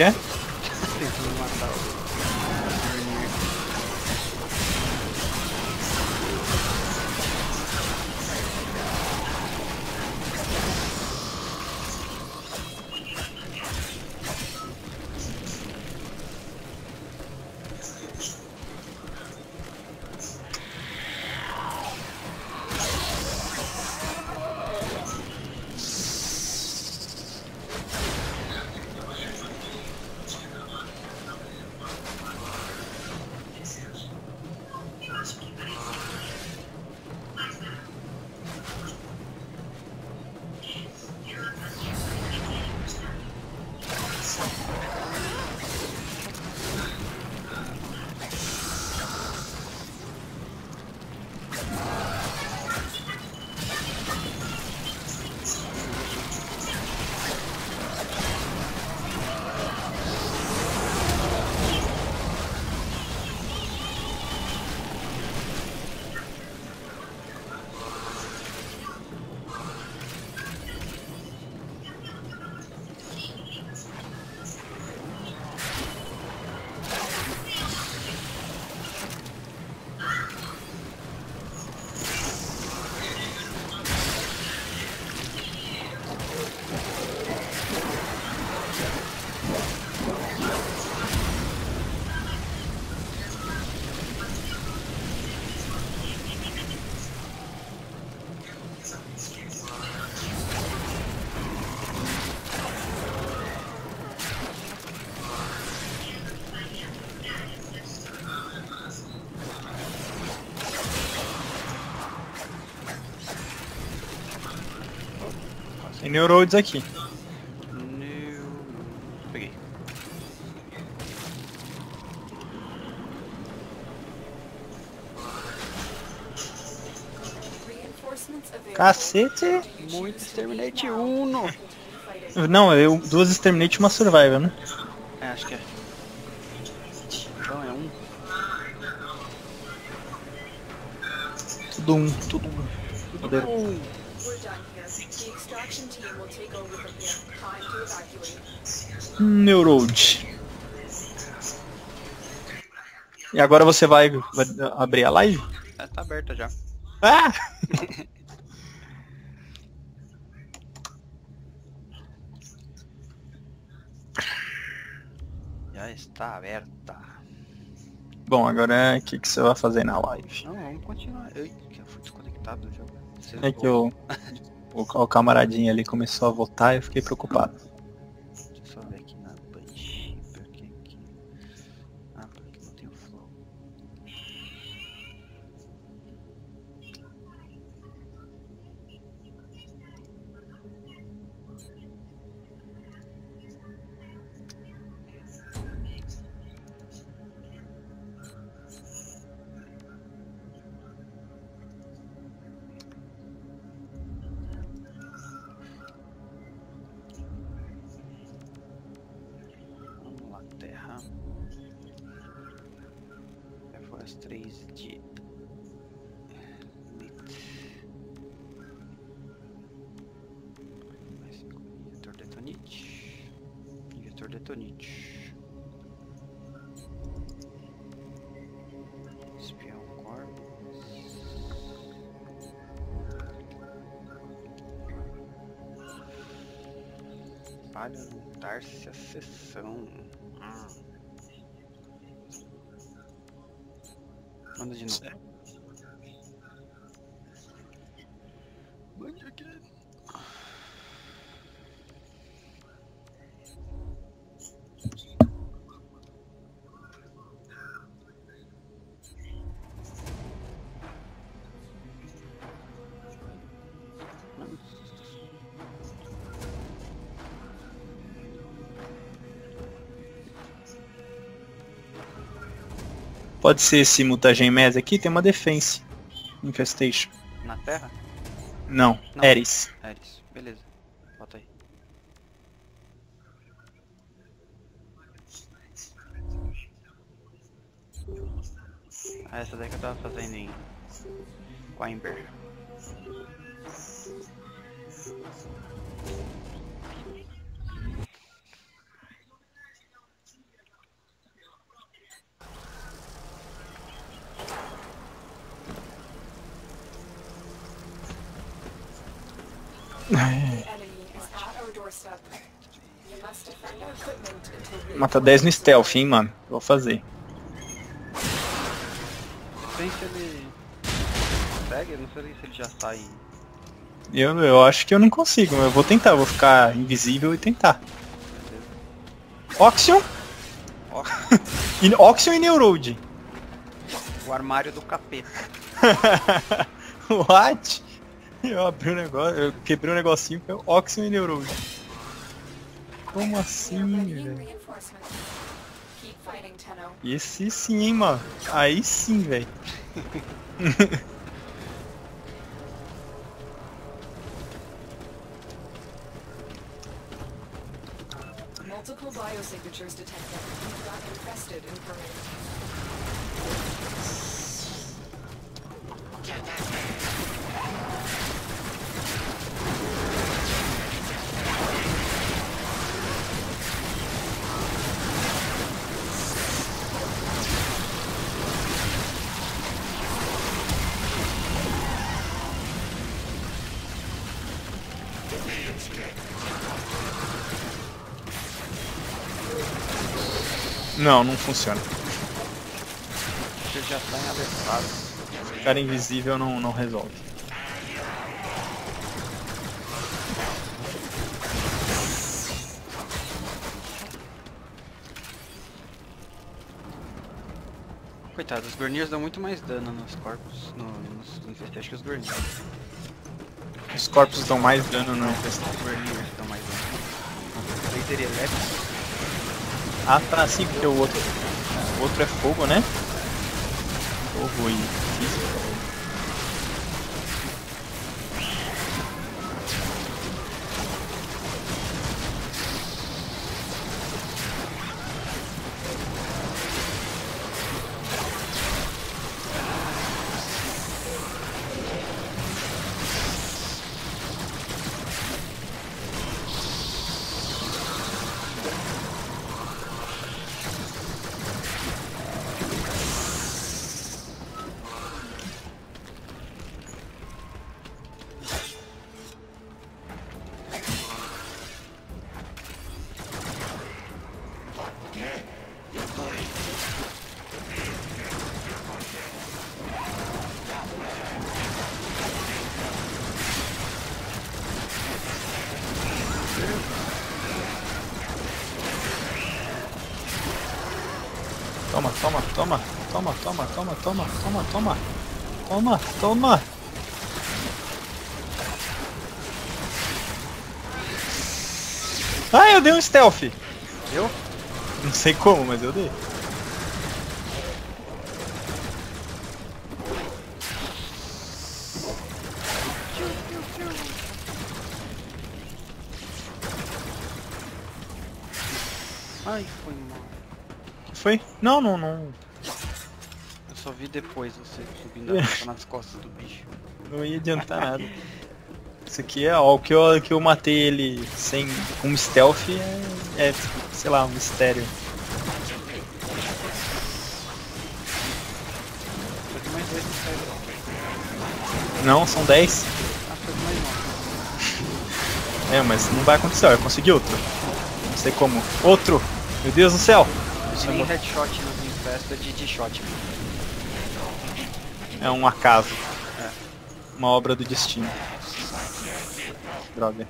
é Tem Neuroids aqui. New... Peguei. Cacete! Muito Exterminate 1. Não, eu, duas Exterminate e uma Survival, né? É, acho que é. Então é um. Tudo um, tudo um. Poder. Um. We're done here. The extraction team will take over from here. Time to evacuate. Neuroid. E agora você vai, vai abrir a live? É, tá aberta já. Ah! Já está aberta. Bom, agora o que, que você vai fazer na live? Não, vamos continuar. Eu, eu fui desconectado do jogo. É que o, o, o camaradinho ali começou a votar e eu fiquei preocupado. Foi as três de... Injetor detonite. Injetor detonite. Espião corpus. Falha no dar-se a sessão. Pode ser esse mutagen mes aqui, tem uma defense. Infestation. Na terra? Não, Não. Eris. Mata 10 no stealth, hein, mano. Vou fazer. Não sei se ele consegue, não sei se ele já sai. Eu, eu acho que eu não consigo, mas eu vou tentar. Eu vou ficar invisível e tentar. Oxion? E, Oxion e Neurode. o armário do capeta. What? Eu abri o negócio, eu quebrei um negocinho é o Oxion e Neurode. Como assim, velho? Esse sim, hein, mano. Aí sim, velho. Multiple biosignatures detected. Got infested. Não, não funciona. Você já tá em alertado. Ficar invisível não, não resolve. Coitado, os Gorniers dão muito mais dano nos corpos, no, nos infestation que os Gorniers. Os corpos dão mais dano no Os Gorniers dão mais dano. Laser elétrico. Ah tá, sim, porque o outro. O outro é fogo, né? Fogo e físico. Toma, toma. Ah, eu dei um stealth. Eu? Não sei como, mas eu dei. Ai, foi mal. Que foi? Não, não, não. Depois você subindo nas costas do bicho. Não ia adiantar nada. Isso aqui é ó, o que eu, que eu matei ele sem com stealth é, é, sei lá, um mistério. No. Não, são 10. Ah, foi de mais nove. É, mas não vai acontecer, eu consegui outro. Não sei como. Outro! Meu Deus do céu! Um headshot nas infestas de D-shot. É um acaso. É. Uma obra do destino. Droga.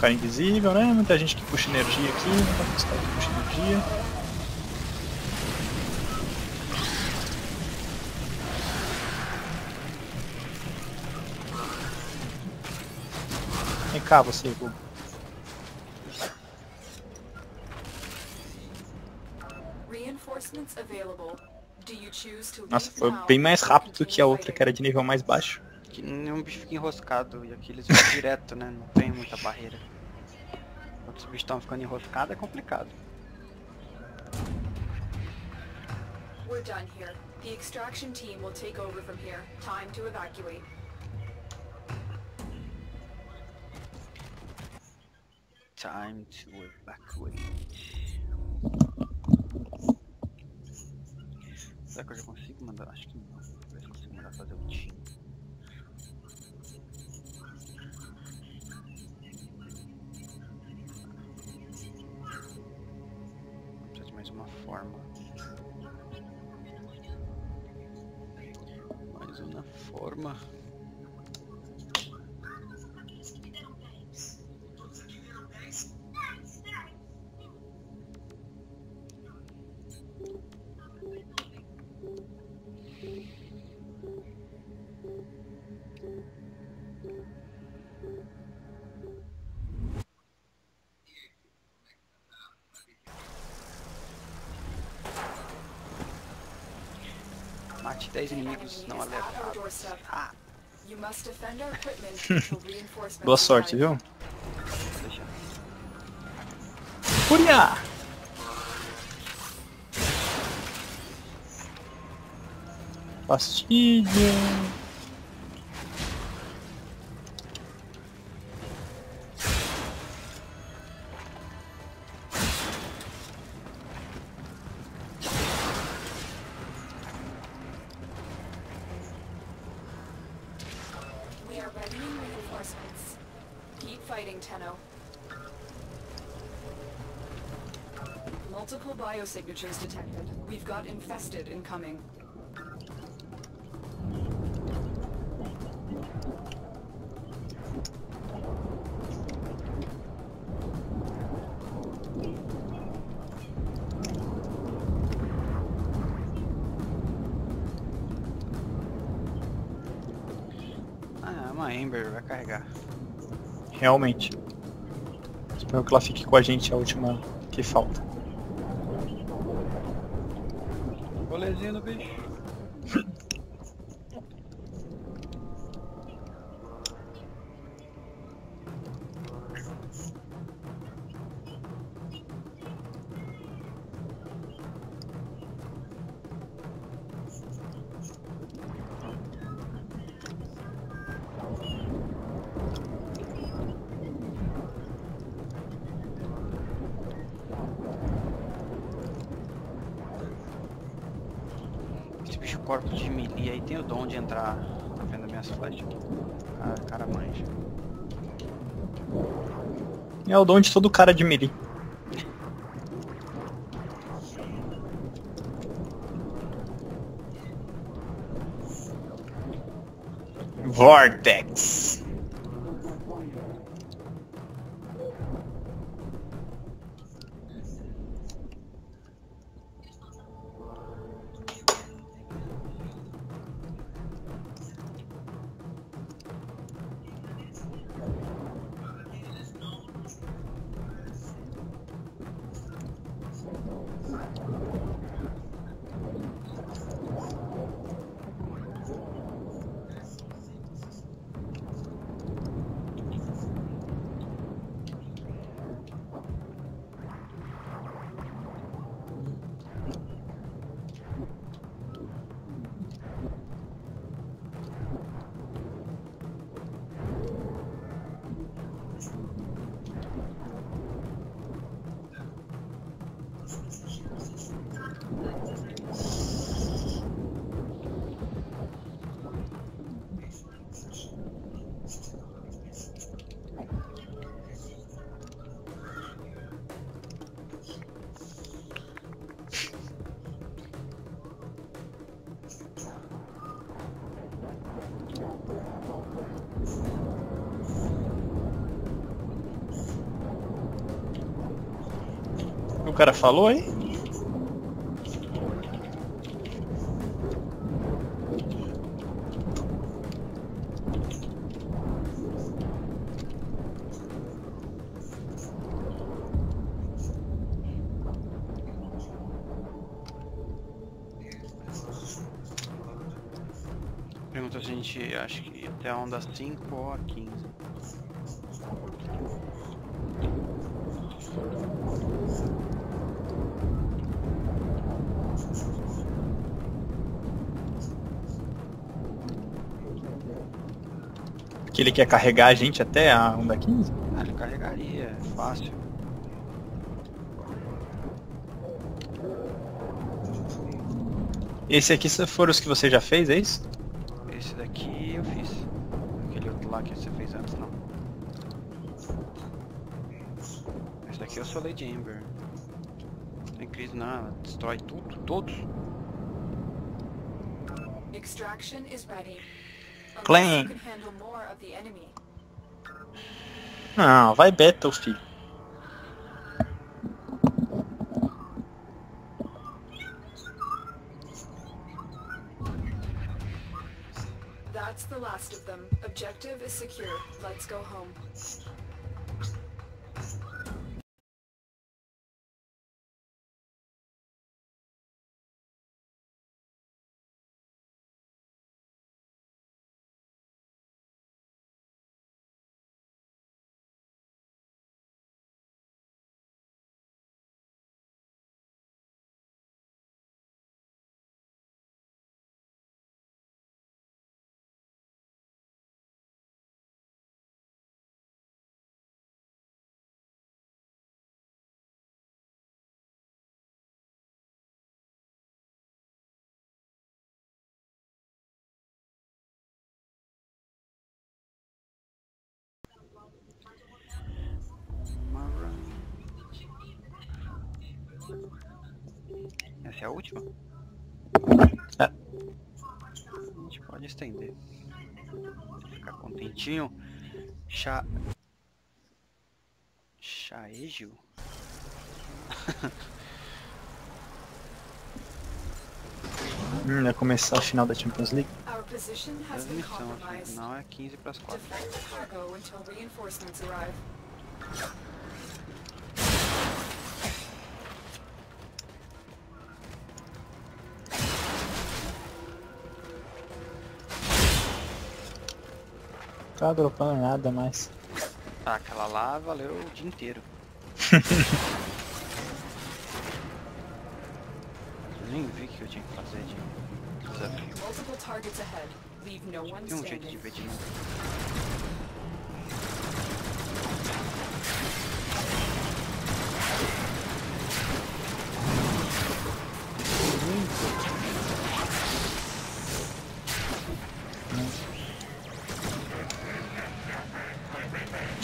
ficar invisível, né? Muita gente que puxa energia aqui, muita gente que puxa energia. Vem cá você. Nossa, foi bem mais rápido que a outra que era de nível mais baixo. Que nenhum bicho fica enroscado e aqui eles vão direto, né? Não tem muita barreira. Outros bichos estão ficando enroscados é complicado. We're done here. The extraction team will take over from here. Time to evacuate. Time to evacuate. Será que eu já consigo mandar? Acho que não. Vou ver se consigo mandar fazer o team. Mate 10 inimigos não doorstep. Ah, You must defend our equipment until reinforcements Boa sorte, viu? Fúria! Fastídio! Biosignatures detected. We've got infested incoming. Ah, é uma Ember, vai carregar. Realmente. Espero que ela fique com a gente a última que falta. Rolezinho no É o dom de todo cara de melee. Cara falou aí? Pergunta se a gente acha que até a onda 5 ou a Que ele quer carregar a gente até a onda 15? Ah, ele carregaria, é fácil. Esse aqui foram os que você já fez, é isso? Esse daqui eu fiz. Aquele outro lá que você fez antes, não. Esse daqui eu sou Lady Amber. Tem crise ela destrói tudo, todos. Extraction is ready. Unless Clang. you can handle more of the enemy. Não, vai Battle, filho. That's the last of them. Objective is secure. Let's go home. Essa é a última? É. A gente pode estender. Ficar contentinho. Chá. Chaegio? Hum, vai começar o final da Champions League. Transmissão, compromised. não é 15 para as 4. Arrive. Tá dropando nada mais. Ah, aquela lá valeu o dia inteiro. Eu nem vi o que eu tinha que fazer de desafio. Tem um jeito de ver de novo.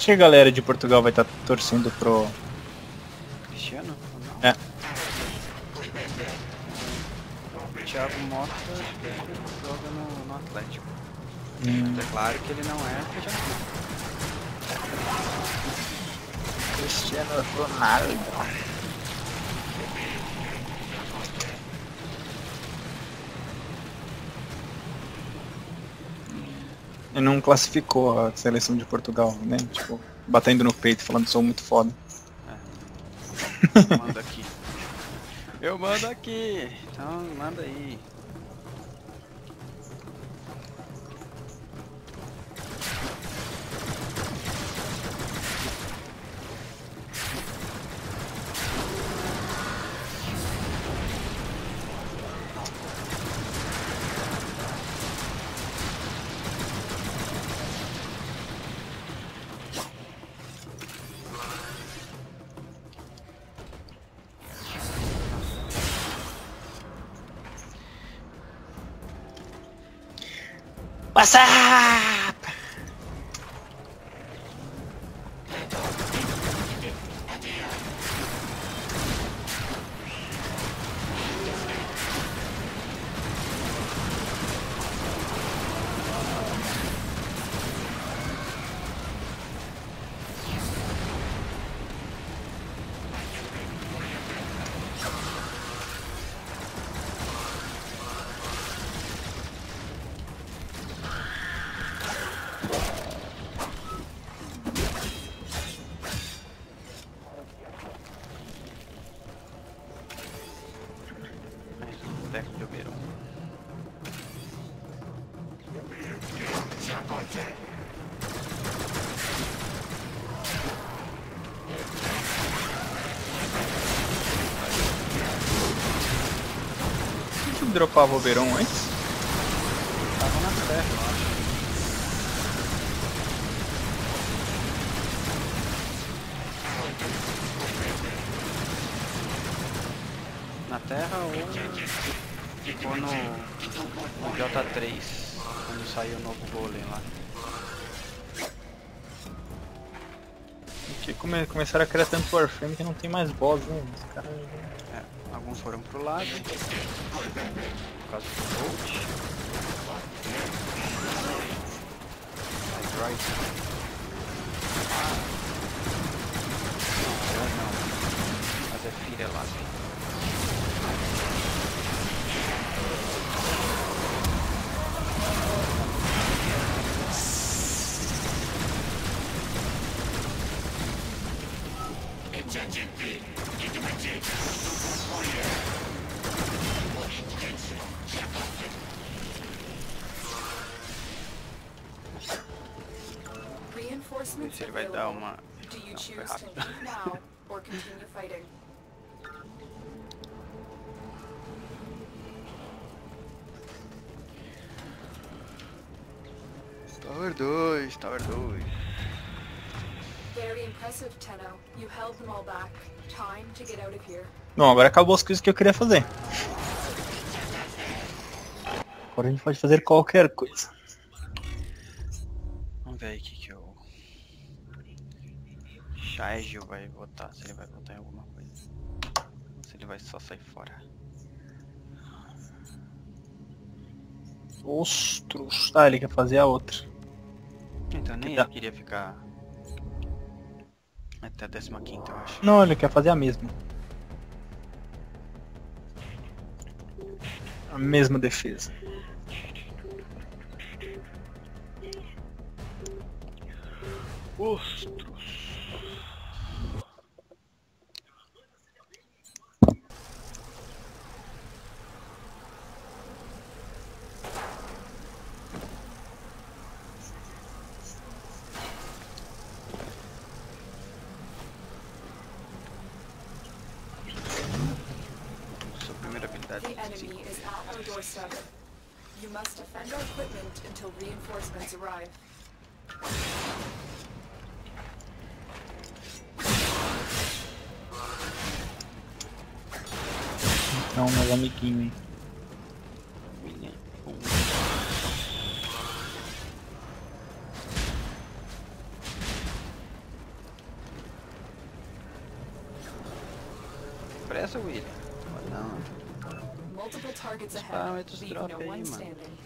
Que a galera de Portugal vai estar torcendo pro. Cristiano? É. O Thiago Mota joga no, no Atlético. Hum, É claro que ele não é argentino. Cristiano Ronaldo. Não classificou a seleção de Portugal, né? Tipo, batendo no peito, falando sou muito foda. Eu mando aqui. Eu mando aqui. Então manda aí. 三 dropava o Oberon antes? Tava na terra, eu acho. Na terra ou ficou no, no J3, quando saiu o novo golem lá. Porque come, começaram a criar tanto Warframe que não tem mais boss, né? Os caras... É, alguns foram pro lado, por causa do Bolt. Aí, Right. Ah, não. Mas é filha lá. Reinforcements Se ele vai dar uma. Do you Não, foi choose to rápido. leave now or continue fighting? Tower 2, Tower 2. Very impressive, Tenno. You held them all back. Time to get out of here. Bom, agora acabou as coisas que eu queria fazer. Agora a gente pode fazer qualquer coisa. Vamos ver aí o que, que o Shaegil vai votar, se ele vai votar em alguma coisa. Ou se ele vai só sair fora. Ostros. Ah, ele quer fazer a outra. Então nem dá. ele queria ficar até a 15 eu acho. Não, ele quer fazer a mesma. A mesma defesa. Ostros. Sua primeira habilidade The de enemy is at our doorstep. You must defend our equipment until reinforcements arrive. Amiguinhos. William. Pressa, William. Não. Multiple targets ahead. Leave no one mano. standing.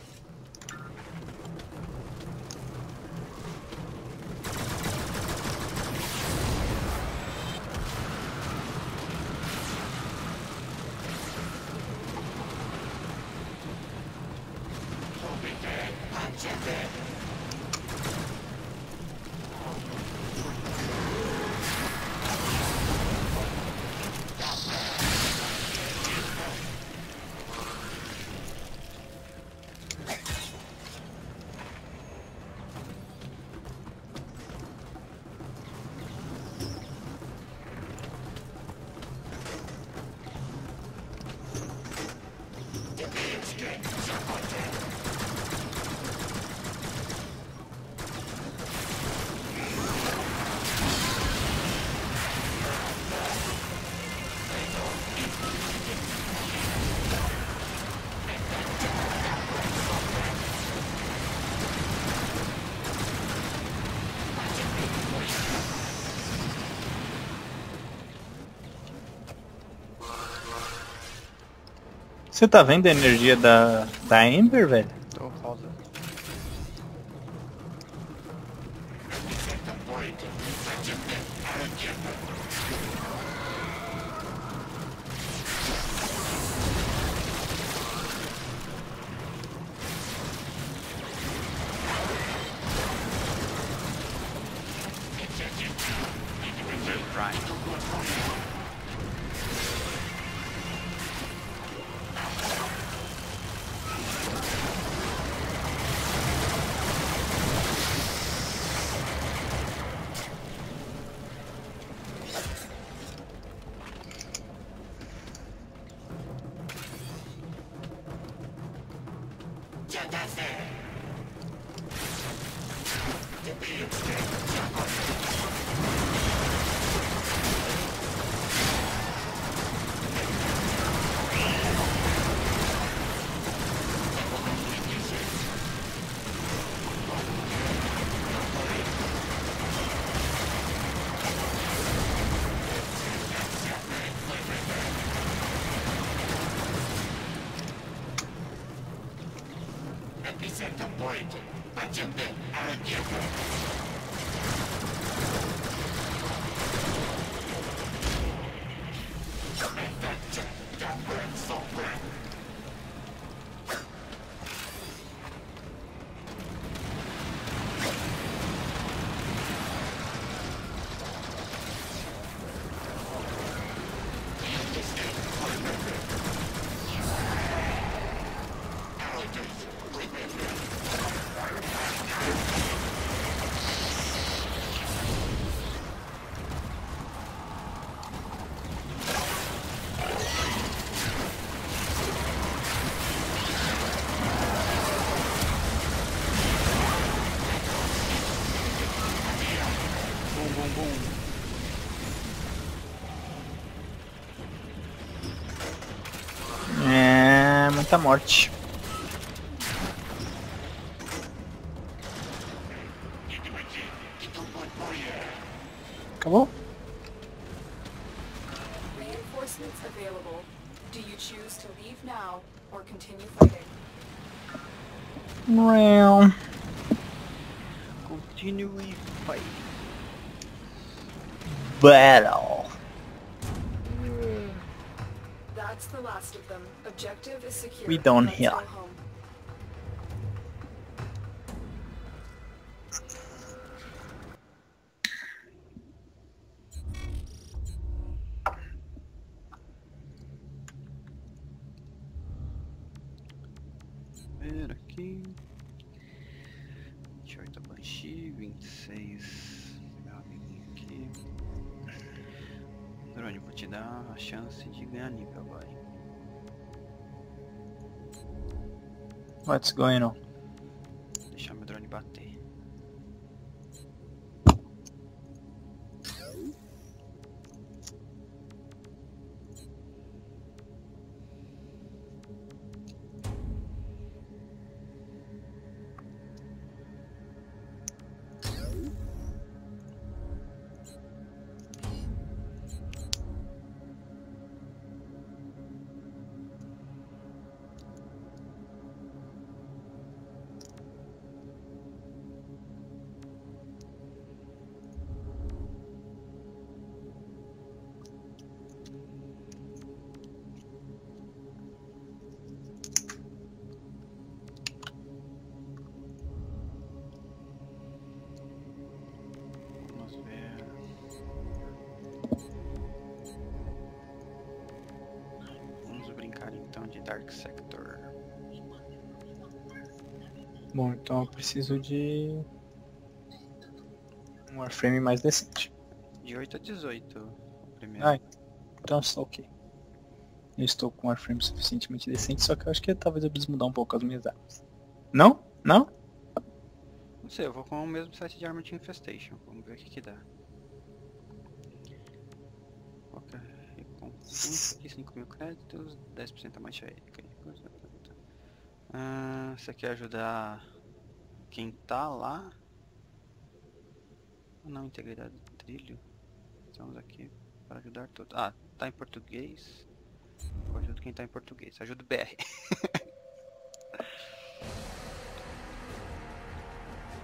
Você tá vendo a energia da, da Ember, velho? disappointed, but you've been ungiven. Muita morte. Acabou? Reinforcements available. Do you choose to leave now or continue fighting? Well, Continue fight. battle. we done here? What's going on? Sector. Bom, então eu preciso de um Warframe mais decente. De 8 a 18. o Primeiro. Ai. Então está ok. Eu estou com um Warframe suficientemente decente, só que eu acho que talvez eu precise mudar um pouco as minhas armas. Não? Não? Não sei, eu vou com o mesmo set de arma de Infestation. Vamos ver o que que dá. Recompensa aqui, 5 mil créditos, 10% a mais ética. Ah, você quer ajudar quem tá lá? Ah, Não, integridade do trilho. Estamos aqui para ajudar todos. Ah, tá em português. Eu ajudo quem tá em português. Ajuda o BR.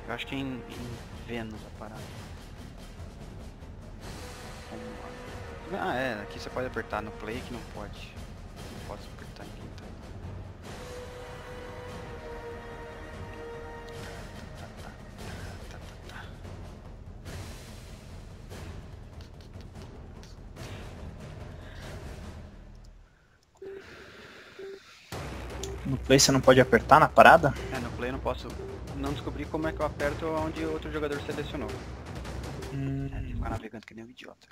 Eu acho que é em, em Vênus a parada. Ah, é, aqui você pode apertar no play que não pode. Play você não pode apertar na parada? É, no play eu não posso. Não descobri como é que eu aperto onde outro jogador selecionou. Hum, É, ficar navegando que nem um idiota.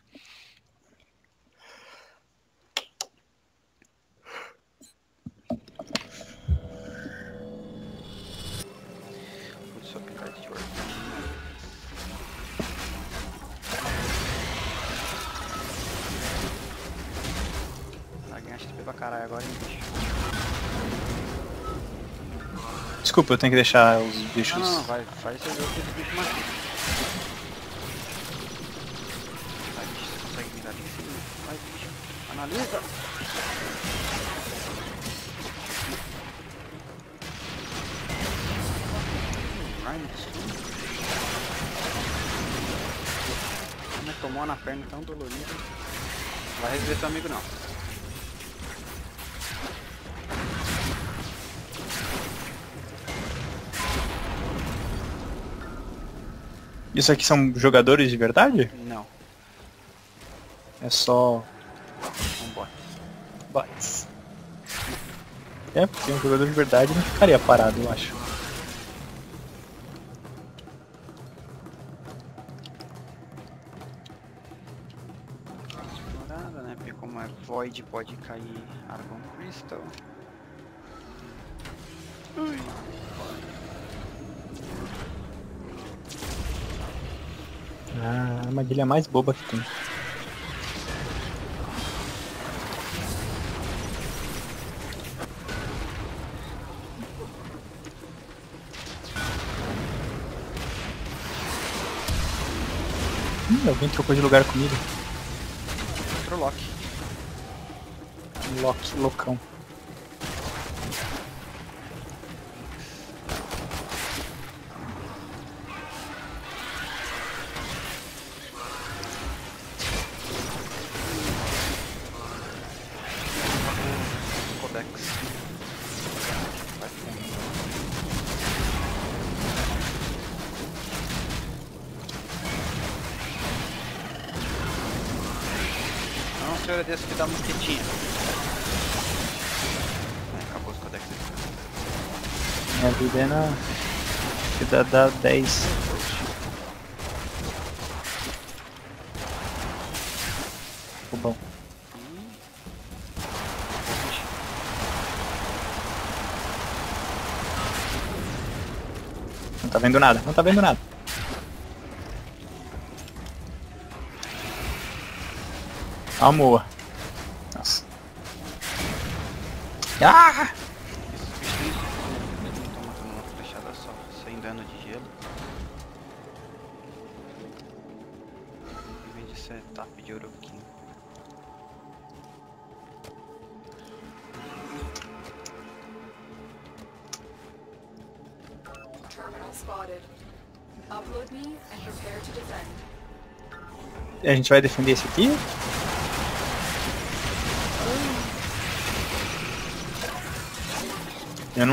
Desculpa, eu tenho que deixar os bichos. Não, não, vai, faz você ver o que esse bicho mata. Vai, bicho, você consegue? Vai, bicho. Analisa! Como é tomou na perna tão dolorida? Vai reviver seu amigo não. Isso aqui são jogadores de verdade? Não, É só um bot. bots. É, porque um jogador de verdade não ficaria parado, eu acho. Armadilha mais boba que tem. Hum, alguém trocou de lugar comigo. Outro Loki. Loki, loucão. Desse que dá mosquitinha. Acabou os codex aqui. Minha vida é na. Vida dá 10. Ficou bom. Não tá vendo nada, não tá vendo nada. Flechada só, sem dano de Urukin. Terminal spotted. Upload me and prepare to defend. A gente vai defender esse aqui?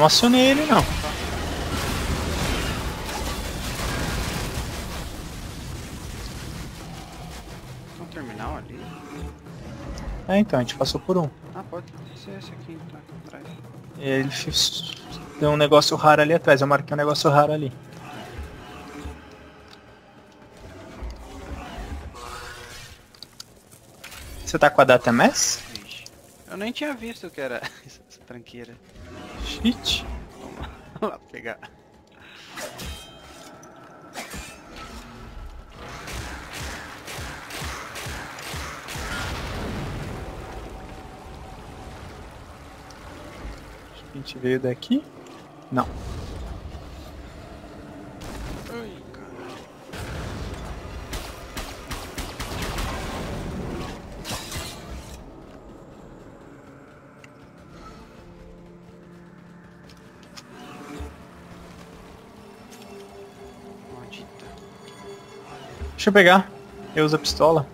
Não acionei ele não. Tem um terminal ali? É, então, a gente passou por um. Ah, pode ser esse aqui então, aqui atrás. Ele fez... Tem um negócio raro ali atrás, eu marquei um negócio raro ali. Você tá com a data mess? Eu nem tinha visto que era essa tranqueira. Shit. Vamos lá pegar. A gente veio daqui? Não. Deixa eu pegar. Eu uso a pistola.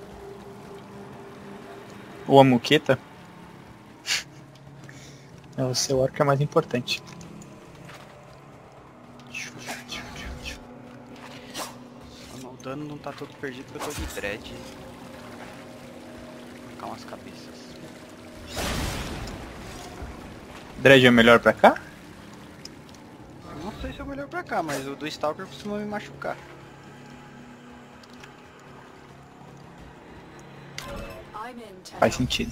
Ou a muqueta. É, o seu arco é mais importante. O dano não tá todo perdido porque eu tô de dread. Vou colocar umas cabeças. Dread é melhor pra cá? Eu não sei se é melhor pra cá, mas o do Stalker costuma me machucar. Faz sentido.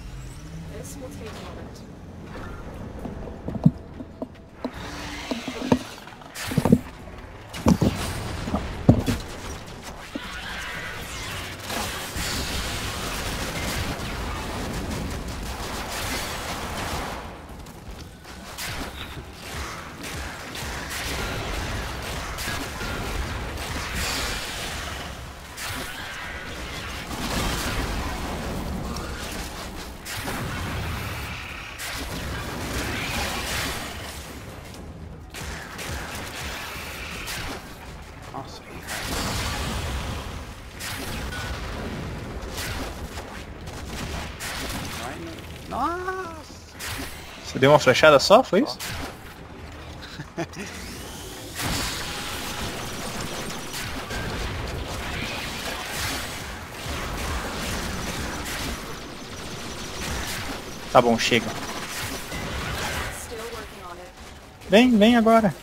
Você deu uma flechada só? Foi isso? Tá bom, chega. Vem, vem agora.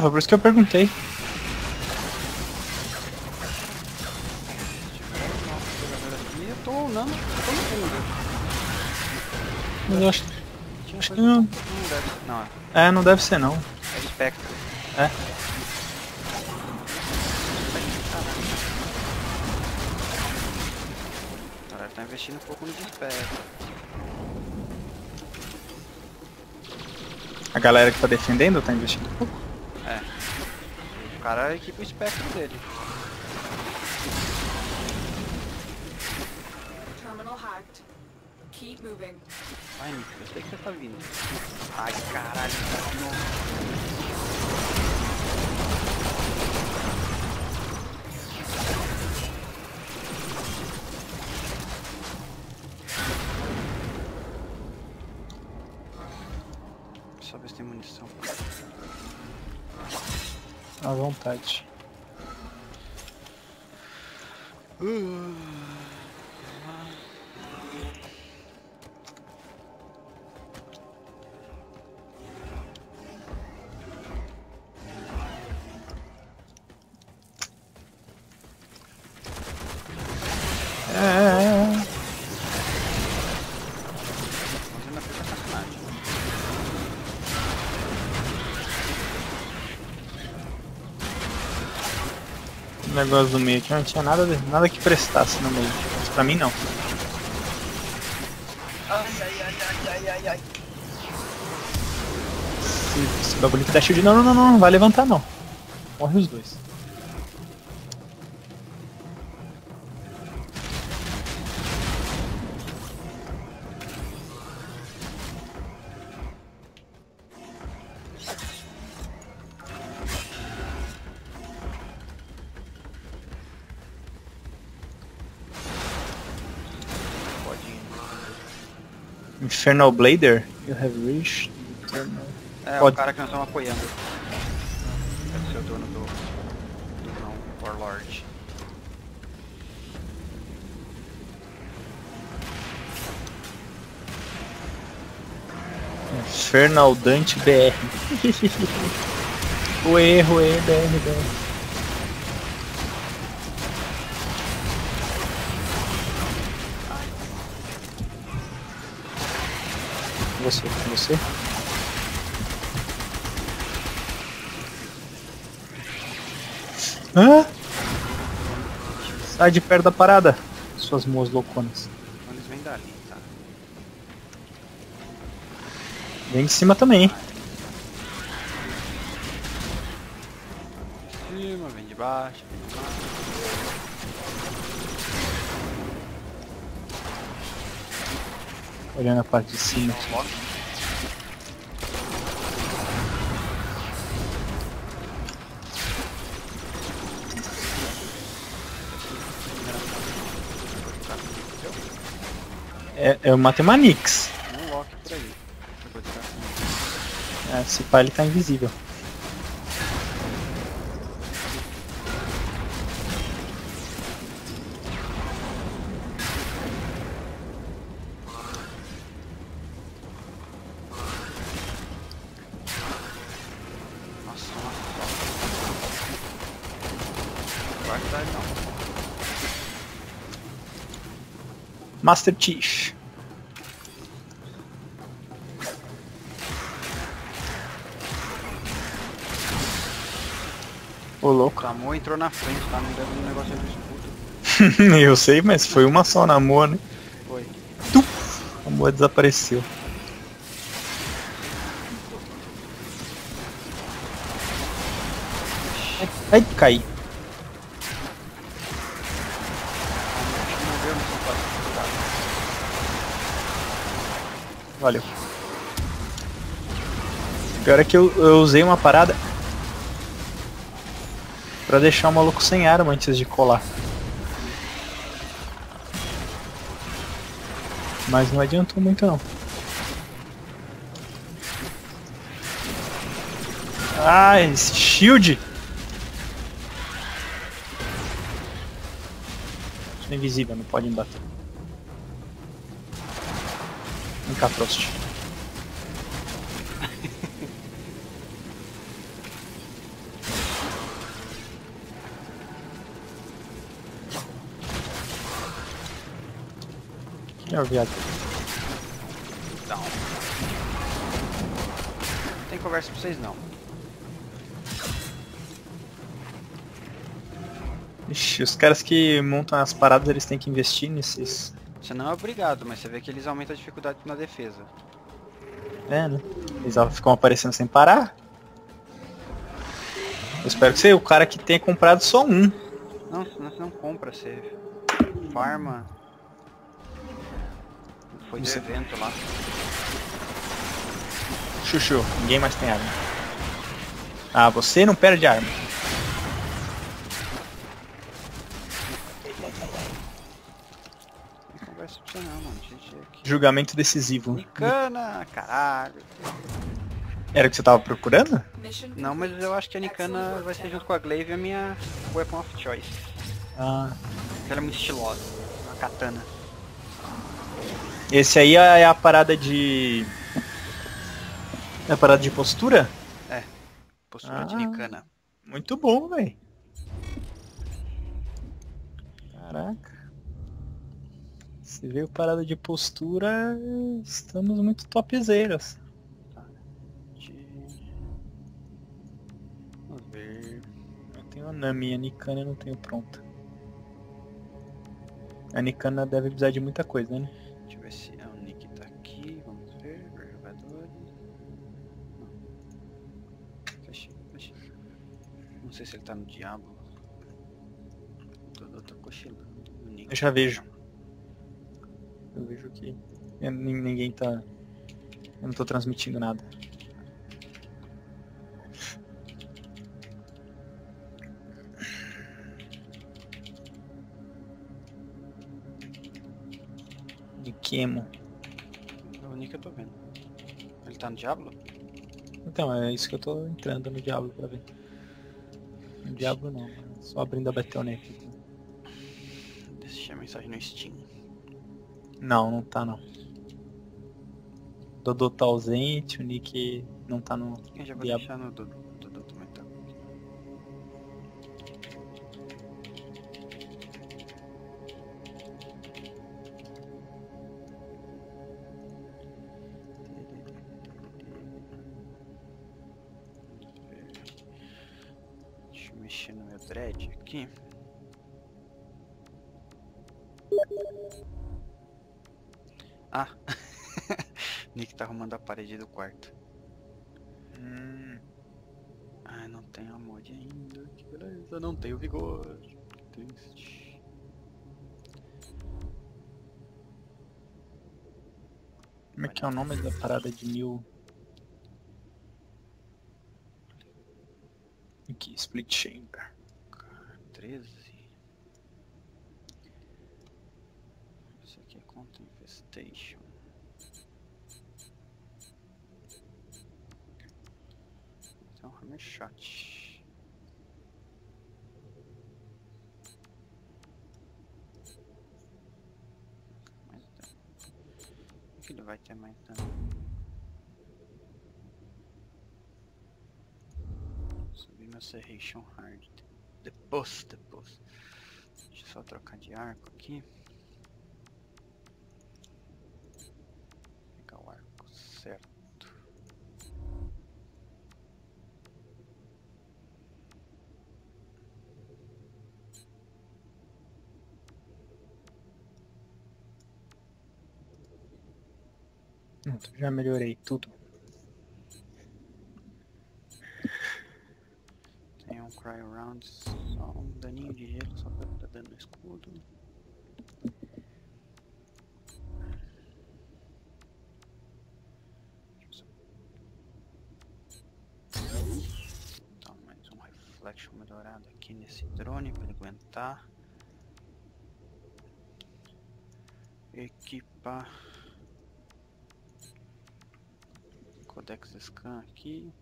Por isso que eu perguntei. Mas eu acho, acho que não. Não É, não deve ser não. é Spectre. É. Caralho, tá investindo um pouco no Spectre. A galera que tá defendendo tá investindo pouco. O cara equipa o Spectre dele. Terminal hacked. Keep moving. Vai, Nick, eu sei que você tá vindo. Ai, caralho. Nossa. Só ver se tem munição. À vontade. Mas negócio do meio aqui não tinha nada, nada que prestasse no meio. Pra mim não. Esse, esse bagulho que dá shield. Não, não, não, não, não vai levantar não. Morre os dois. Infernal Blader? You have reached Eternal. É, Pode. o cara que nós estamos apoiando. Deve ser o dono do. do não, Warlord. Infernal Dante BR. o erro, é BR, BR. Você, você? Hã? Sai de perto da parada, suas moas louconas. Eles vêm dali, tá? Vem de cima também, hein? De cima, vem de baixo, vem de baixo. Olhando a parte de cima. É, é o Matemanix. Um Loki por aí. É, esse pai ele tá invisível. Master Chief. Ô O louco. Samu entrou na frente, tá? Não deu um negócio do escudo. Eu sei, mas foi uma só na moa, né? Foi. bomba desapareceu. Ai, caí. Acho que não deu, mas não posso cuidar. Valeu. Pior é que eu, eu usei uma parada pra deixar o maluco sem arma antes de colar. Mas não adiantou muito não. Ah, esse shield! Sou invisível, não pode me bater. Cá, Frost. Quem é o viado? Então. Não tem conversa pra vocês não. Ixi, os caras que montam as paradas, eles têm que investir nesses... Você não é obrigado, mas você vê que eles aumentam a dificuldade na defesa. É, né? Eles ficam aparecendo sem parar. Eu espero que seja o cara que tenha comprado só um. Não, você não compra, você farma. Foi Você- evento lá. Chuchu, ninguém mais tem arma. Ah, você não perde arma. Não conversa pra você não, mano. GG aqui. Julgamento decisivo. Nicana, caralho. Era o que você tava procurando? Não, mas eu acho que a Nicana vai ser junto com a Glaive a minha weapon of choice. Ah. Ela é muito estilosa. Uma katana. Esse aí é é a parada de. É a parada de postura? Postura de Ah. Nicana. Muito bom, velho. Caraca. Se veio parada de postura, estamos muito topzeiras. Vamos ver. Eu tenho a Nami, a Nikana eu não tenho pronta. A Nikana deve precisar de muita coisa, né? Deixa eu ver se é o Nick tá aqui. Vamos ver. Ver jogadores. Não. Fechei, fechei. Não sei se ele tá no Diablo. Dodô tá cochilando. Eu já vejo. Vejo que nin- ninguém tá. Eu não tô transmitindo nada. Nikemo. O Nick eu tô vendo. Ele tá no Diablo? Então, é isso que eu tô entrando no Diablo pra ver. No Diablo não, só abrindo a Battle.net. Deixa a mensagem no Steam. Não, não tá não. Dodô tá ausente, o Nick não tá no. Eu já vou Diablo. deixar no Dodô. Parede do quarto. Hum, Ai, não tenho amor ainda. Que beleza, não tenho vigor. Triste. como é que é o nome da parada de mil? Aqui, Split Chamber. 13. Isso aqui é contra infestation. Então, hammer shot. Mais dano. O que ele vai ter mais dano? Subir meu serration hard. Depois, depois. Deixa eu só trocar de arco aqui. Pegar o arco certo. Pronto, Já melhorei tudo. Cry Around, só um daninho de gelo, só pra dar dano no escudo. Então, mais um Reflection melhorado aqui nesse drone ele aguentar. Equipar. Codex Scan aqui.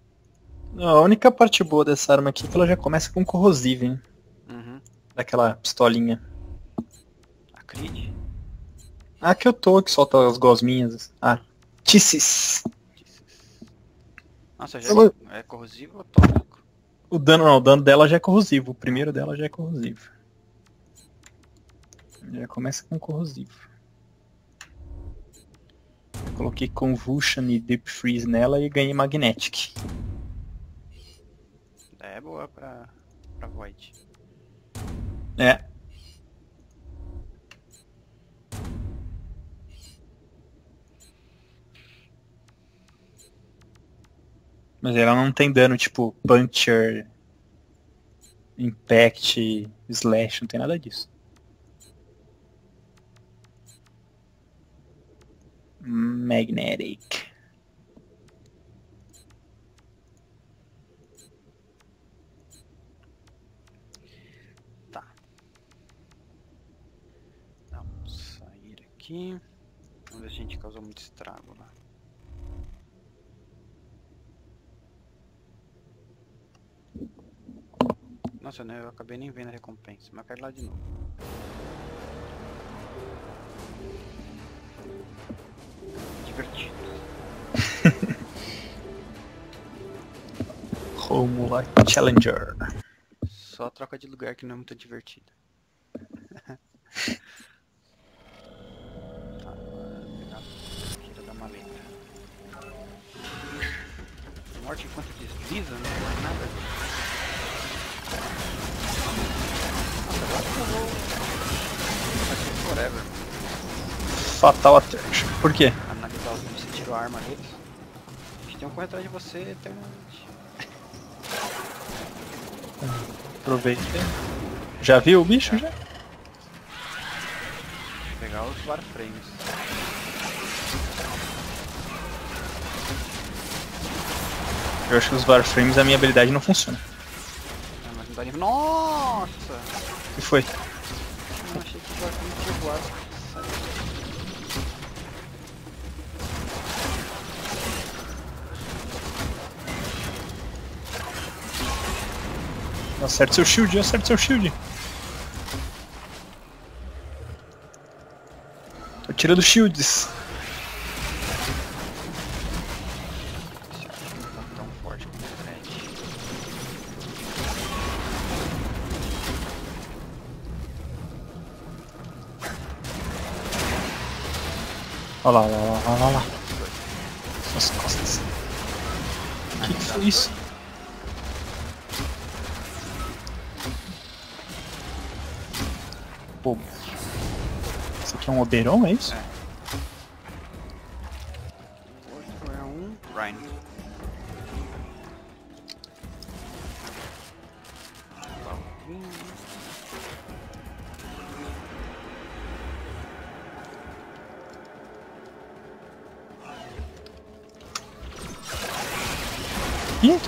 A única parte boa dessa arma aqui é que ela já começa com corrosivo, hein? Uhum. Daquela pistolinha. A Creed. Ah, que eu tô, que solta as gosminhas. Ah, Tissis. Nossa, já Ela- é, corrosivo ou tóxico? O dano não, o dano dela já é corrosivo. O primeiro dela já é corrosivo. Já começa com corrosivo. Coloquei Convulsion e Deep Freeze nela e ganhei Magnetic. É boa pra, pra Void. É. Mas ela não tem dano tipo Puncture, Impact, Slash, não tem nada disso. Magnetic. Tá. Vamos sair aqui. Vamos ver se a gente causou muito estrago lá. Nossa, né, eu acabei nem vendo a recompensa, mas quero ir lá de novo. Divertido. Romula Challenger. Só troca de lugar que não é muito divertido. Morte enquanto desliza, não faz nada. Nossa, agora que eu vou. Fazer forever. Fatal Attraction. Por quê? Analisar os bichos, você tirou a arma deles. Eles tem um correr atrás de você eternamente. Aproveita. Já viu o bicho já? Pegar os warframes. Eu acho que os Warframes a minha habilidade não funciona. Ah, mas não dá nem. Nossa! O que foi? Eu achei que o warframe tinha voado. Acerta seu shield, acerta seu shield. Tô tirando shields. Olha lá, olha lá, olha lá, olha lá. Suas costas. O que, que foi isso? Pô. Isso aqui é um Oberon, é isso? É.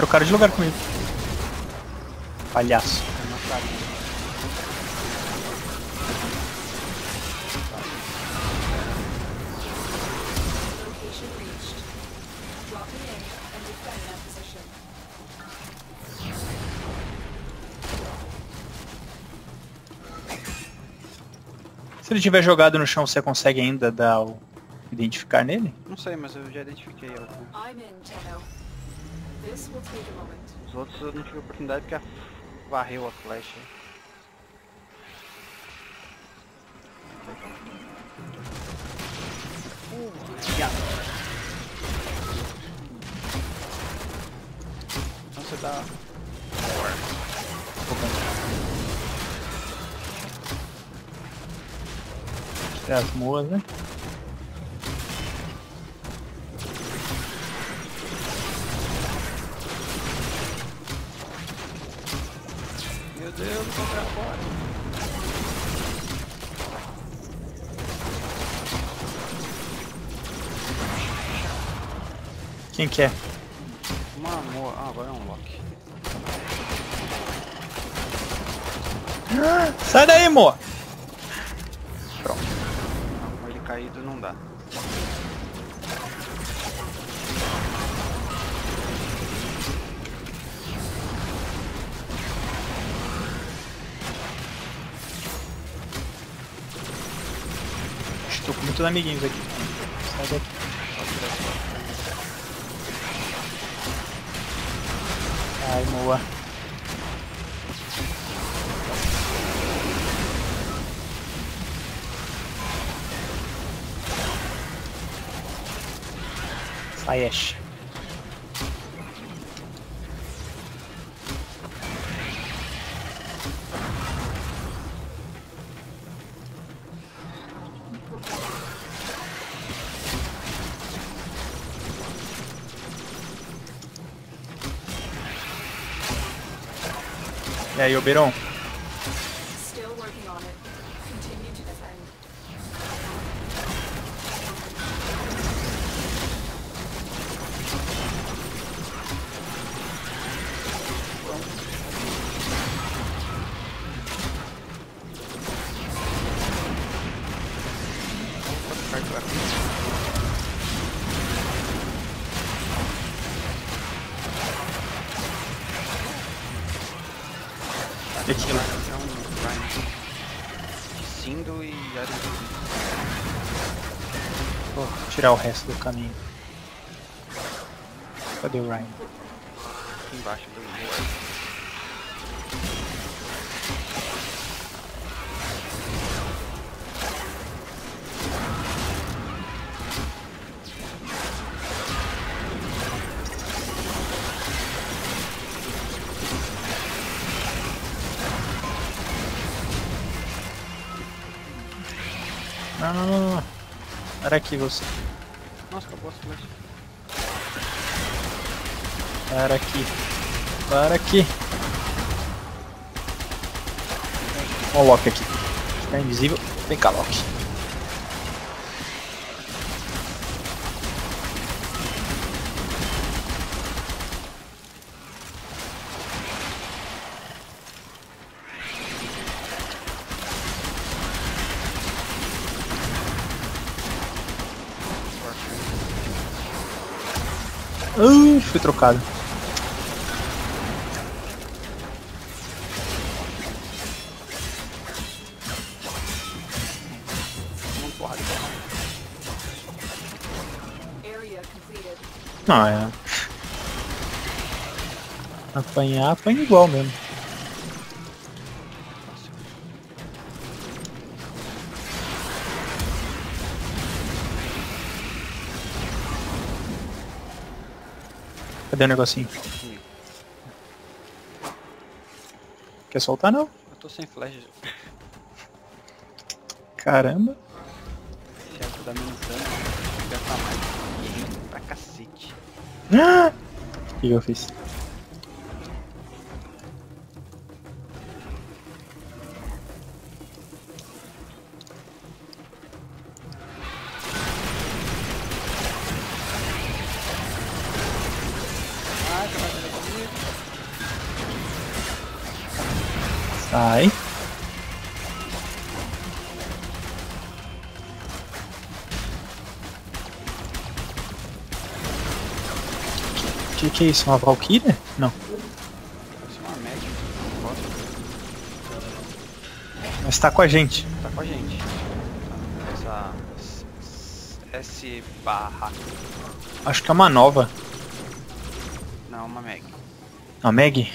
trocaram de lugar comigo. Palhaço. Se ele tiver jogado no chão, você consegue ainda dar o... identificar nele? Não sei, mas eu já identifiquei alguns. Os outros eu não tive oportunidade porque a- varreu a flecha. Então você dá. É as moas, né? estão pra fora. Quem que é? Mamor. Ah, agora é um Loki. Sai daí, mo! Pronto. Não, ele caído não dá. Muitos amiguinhos aqui. Sai daqui. Ai, Moa. Sai, Ash. Aí, Oberon? Still Tirar o resto do caminho. Cadê o Ryan? Aqui embaixo do Não, não, não, não. Era aqui você. Nossa, acabou a flecha. Para aqui. Para aqui. Ó o Loki aqui. Ficar invisível. Vem cá, Loki. Uh, fui trocado. Não, é. Apanhar, apanha igual mesmo. Cadê o negocinho? Quer soltar não? Eu tô sem flash. Caramba. Chefe da menos dano. Gasta mais. O que eu fiz? Que que é isso? Uma Valkyria? Não. Uma. Mas tá com a gente. Tá com a gente. Essa. S- barra. Acho que é uma nova. Não, uma Meg. A Meg?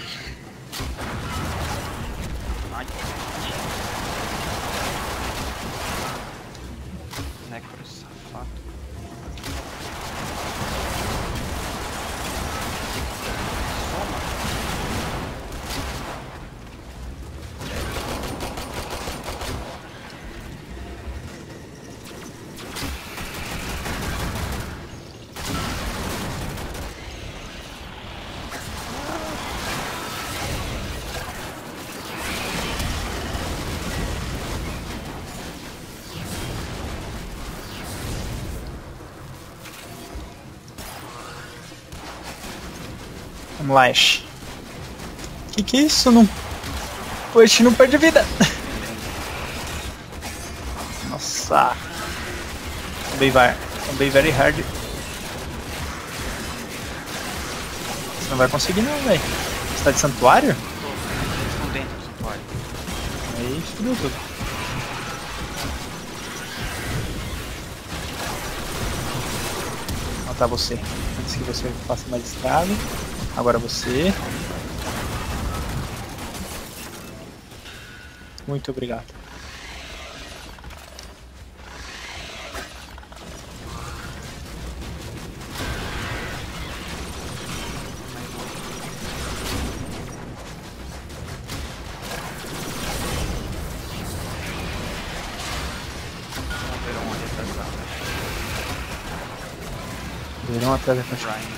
Vamos lá, Ash. Que que é isso? Não... Ash não perde vida. Nossa. Também vai. Também very hard. Você não vai conseguir não, velho. Você tá de santuário? Estão dentro do santuário. Aí fudeu tudo. Matar você. Antes que você faça mais estrago. Agora você. Muito obrigado. Verão atrás da caixa.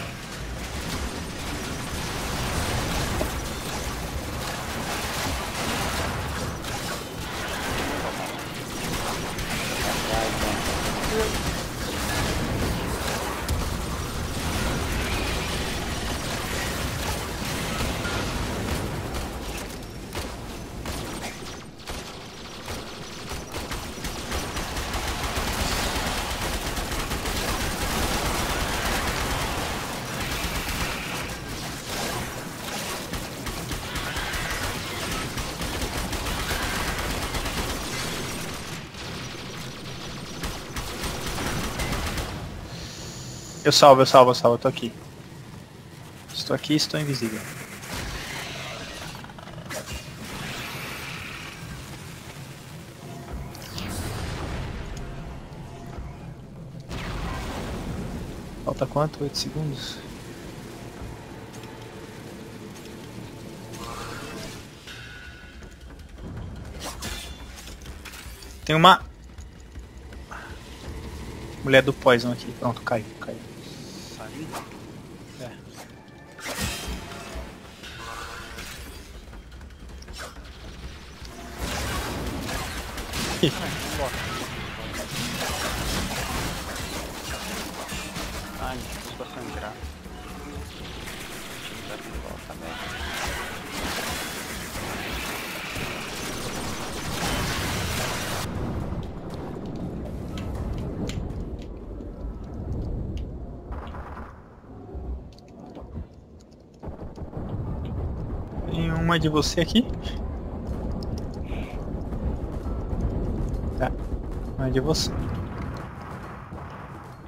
Eu salvo, eu salvo, eu salvo, eu tô aqui. Estou aqui, estou invisível. Falta quanto? 8 segundos? Tem uma mulher do poison aqui. Pronto, caiu, caiu. De você aqui. Tá. Uma de você.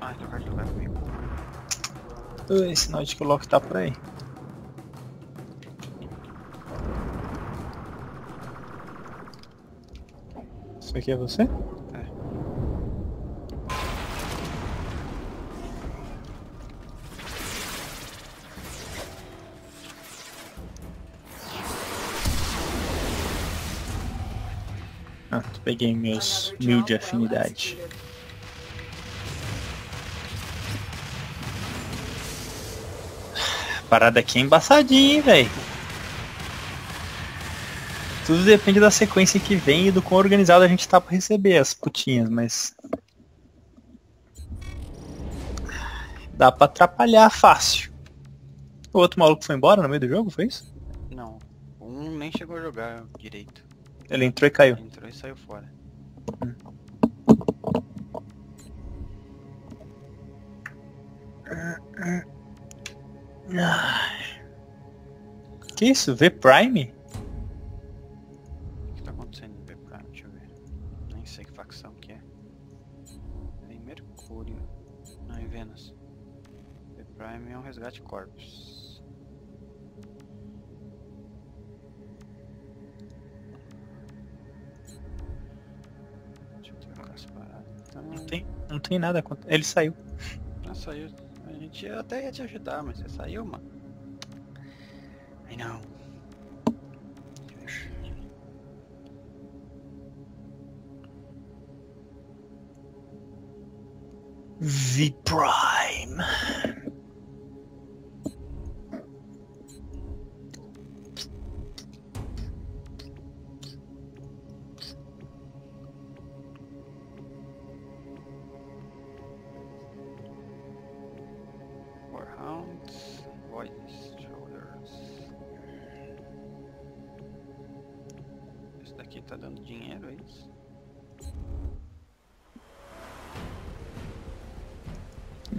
Ai, trocar de lugar comigo. Ui, sinal de que o Loki tá por aí. Isso aqui é você? Peguei meus mil de afinidade. A parada aqui é embaçadinha, hein, velho. Tudo depende da sequência que vem e do quão organizado a gente tá pra receber as putinhas, mas. Dá pra atrapalhar fácil. O outro maluco foi embora no meio do jogo, foi isso? Não. Um nem chegou a jogar direito. Ele entrou e caiu. Entrou e saiu fora. Que isso? V Prime? Nada contra. Ele saiu. Ah, saiu. A gente até ia te ajudar, mas você saiu, mano. I know. Prime.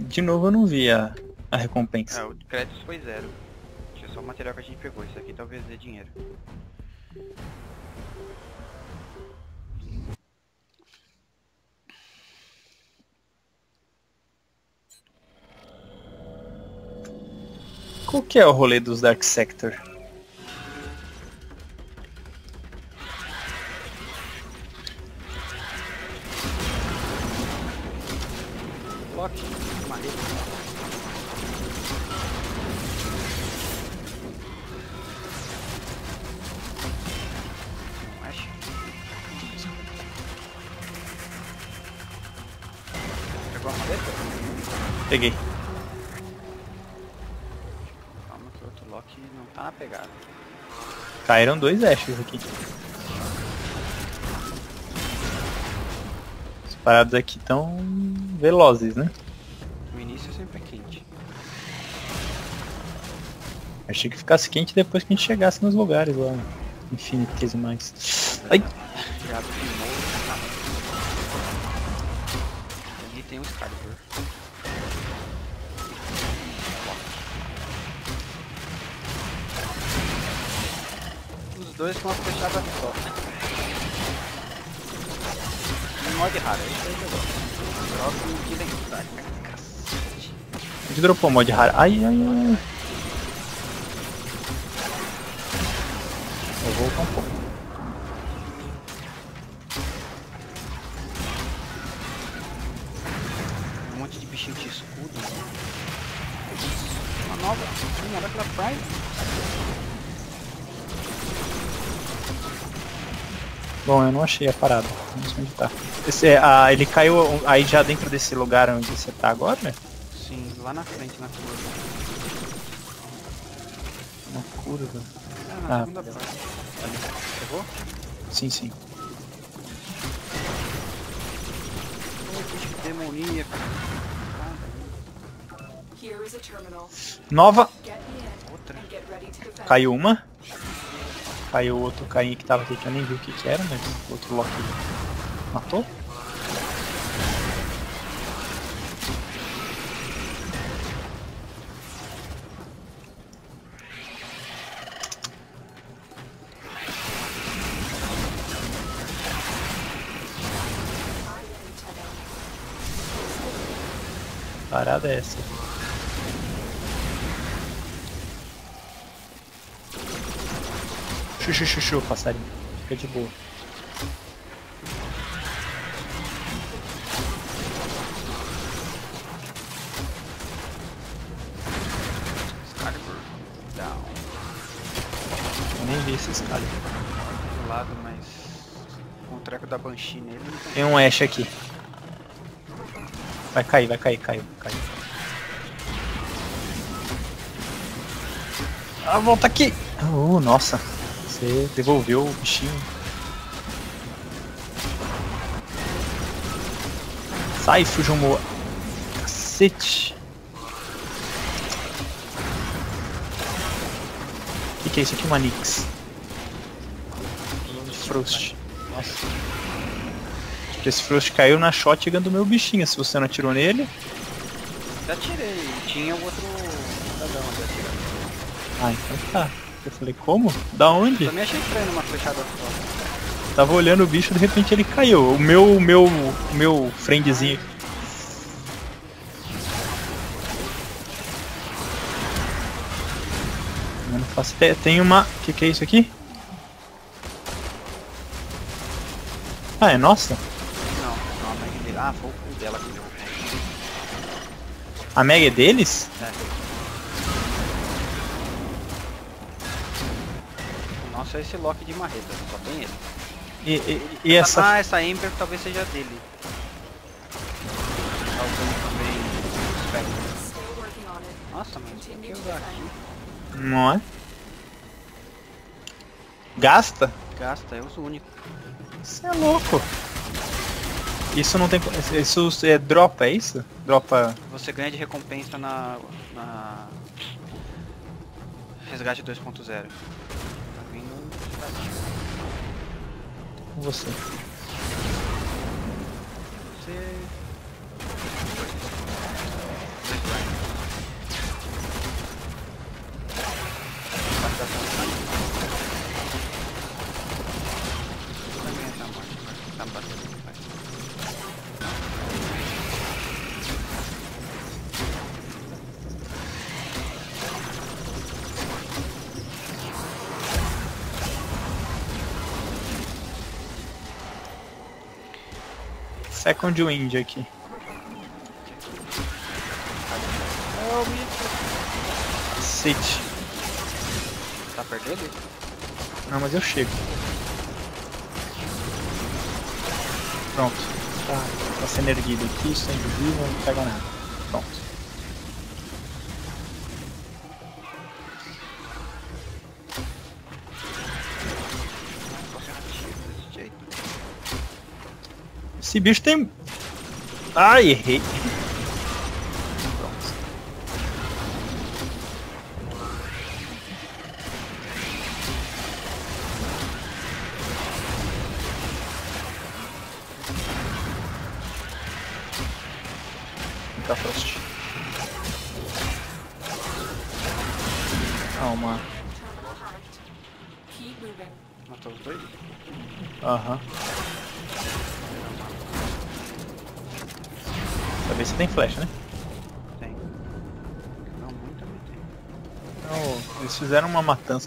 De novo eu não vi a, a recompensa. É, o de créditos foi zero. Tinha só o material que a gente pegou. Isso aqui talvez dê dinheiro. Qual que é o rolê dos Dark Sector? Caíram dois Ashes aqui. As paradas aqui estão velozes, né? O início sempre é quente. Achei que ficasse quente depois que a gente chegasse nos lugares lá. Infinities e mais. Ai! Dropou mod raro. Ai, ai, ai. Eu vou voltar um pouco. Um monte de bichinho de escudo. Uma nova. Uma daquela Prime. Bom, eu não achei a parada. Não sei onde tá. Esse, é, ah, ele caiu aí já dentro desse lugar onde você tá agora? Lá na frente, na curva. Uma curva. Ah, na Ah, segunda beleza. parte. Pegou? Sim, sim. Demoníaco. Here is a terminal. Nova. Outra. Caiu uma. Caiu outro cainha que tava aqui que eu nem vi o que que era, mas outro Loki matou. Essa. Chuchu, chuchu, passarinho. Fica de boa. Nem vi esses caras. Do lado, mas. Com o treco da Banshee nele. Tem um Ash aqui. Vai cair, vai cair, caiu, caiu. Ah, volta aqui! Uh, nossa. Você devolveu o bichinho. Sai, Fujumoa. Cacete. O que, que é isso aqui, Manix? Frost. Nossa. Esse Frost caiu na shotgun do meu bichinho. Se você não atirou nele. Já tirei. Tinha outro cidadão. Ah, então tá. Eu falei, como? Da onde? Também achei estranho uma flechada só. Tava olhando o bicho, de repente ele caiu. O meu, o meu, o meu friendzinho. Eu não faço ideia. Tem uma. O que, que é isso aqui? Ah, é nossa? Não, não, a Meg dele. Ah, foi o dela que deu. A Meg é deles? É. É esse Loki de marreta, só tem ele. E, e, e essa. Ah, essa Ember talvez seja dele. Tá usando também. Nossa, mas tem que usar aqui. Não é? Gasta? Gasta, eu uso o único. Você é louco. Isso não tem. Isso é dropa, é isso? Dropa. Você ganha de recompensa na. na. Resgate 2.0. Você. Você. Second Wind aqui. Cacete. Tá perdendo? Não, mas eu chego. Pronto. Tá, tá sendo erguido aqui, sou invisível, não pega nada. Pronto. Esse bicho tem. Ai, errei.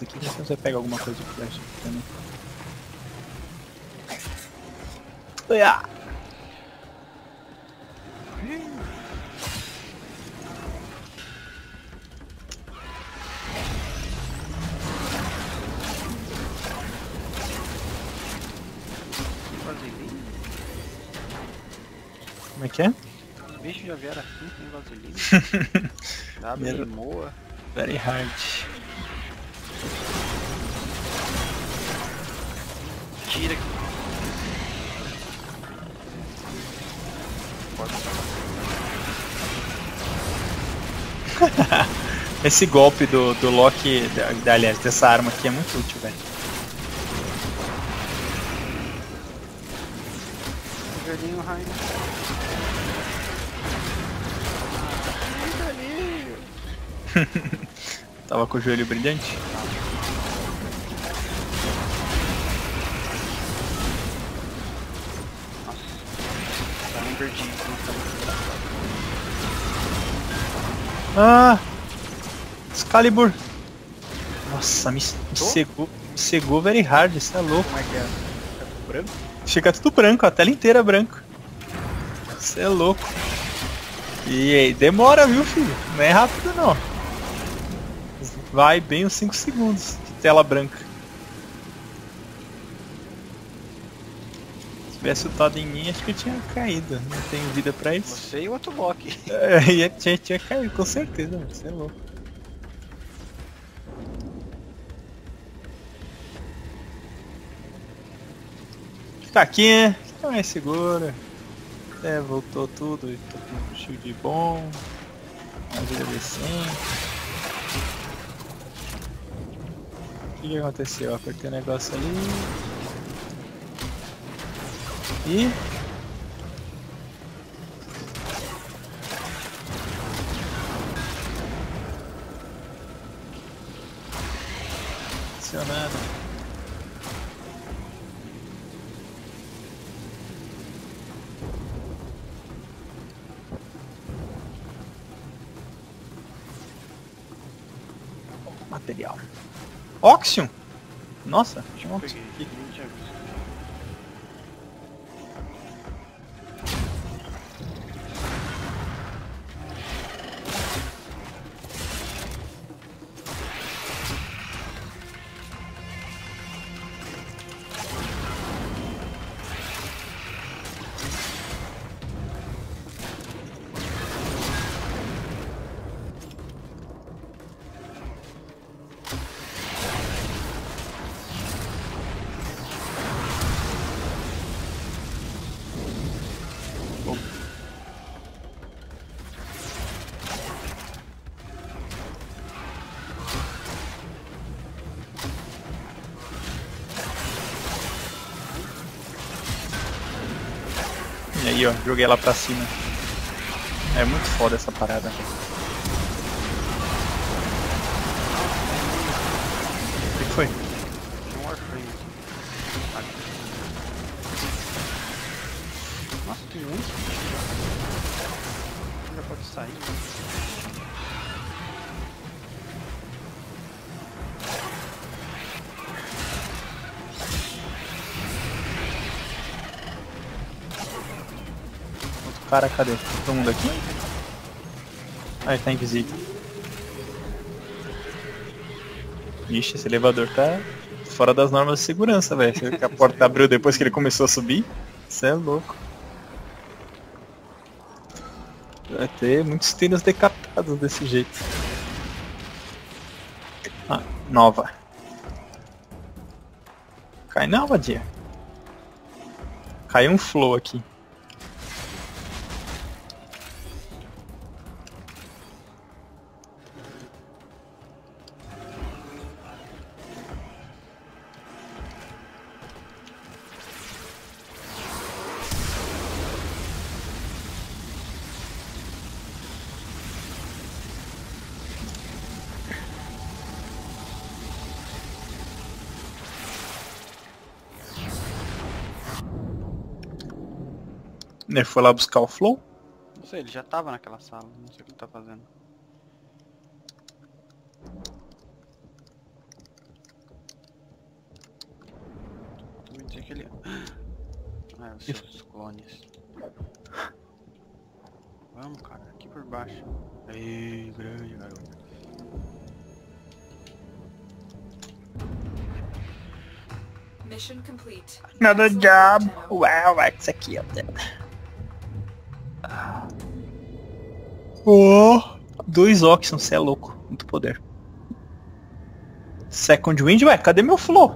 Aqui, se você pega alguma coisa de aqui também. Uia! Vaselina? Como é que é? Os bichos já vieram assim, tem vaselina. W Primeiro- moa. Very hard. Tira Esse golpe do, do Loki, da, da- aliás, dessa arma aqui é muito útil, velho. O velhinho Rainer. Ah. Tava com o joelho brilhante. Nem perdido. Tá. Ah! Excalibur! Nossa, me, me cegou, me cegou very hard, isso é louco. Como é que é? Tá tudo branco? Fica tudo branco, a tela inteira branco. Você é louco. E aí, demora, viu, filho? Não é rápido, não. Vai bem uns 5 segundos de tela branca. Tivesse lutado em mim, acho que eu tinha caído. Não tenho vida pra isso. Você e o outro Loki. É, ia, tinha, tinha caído, com certeza, mano. Você é louco. Fica aqui, né? Fica mais segura. É, voltou tudo. Tô com um shield bom. Uma vida decente. O que, que aconteceu? Eu apertei o negócio ali. E. Funcionando. Material. Oxion? Nossa, tinha um aqui. Aí, ó, joguei ela pra cima. É muito foda essa parada. O que que foi? Tinha um Warframe aqui. Ah, Nossa, tem muito. Já pode sair. Cara, cadê? Todo mundo aqui? Ah, ele tá invisível. Ixi, esse elevador tá fora das normas de segurança, velho. A porta abriu depois que ele começou a subir? Você é louco. Vai ter muitos tênis decapitados desse jeito. Ah, nova. Cai não, vadia. Caiu um flow aqui. Ele foi lá buscar o flow? Não sei, ele já tava naquela sala. Não sei o que ele tá fazendo. Me dizer que ele... Ah, os seus clones. Vamos, cara. Aqui por baixo. Aí, grande garoto. Mission complete. Another job. Wow, X aqui, ó. Oh, dois Oxon, cê é louco. Muito poder. Second Wind, ué, cadê meu flow?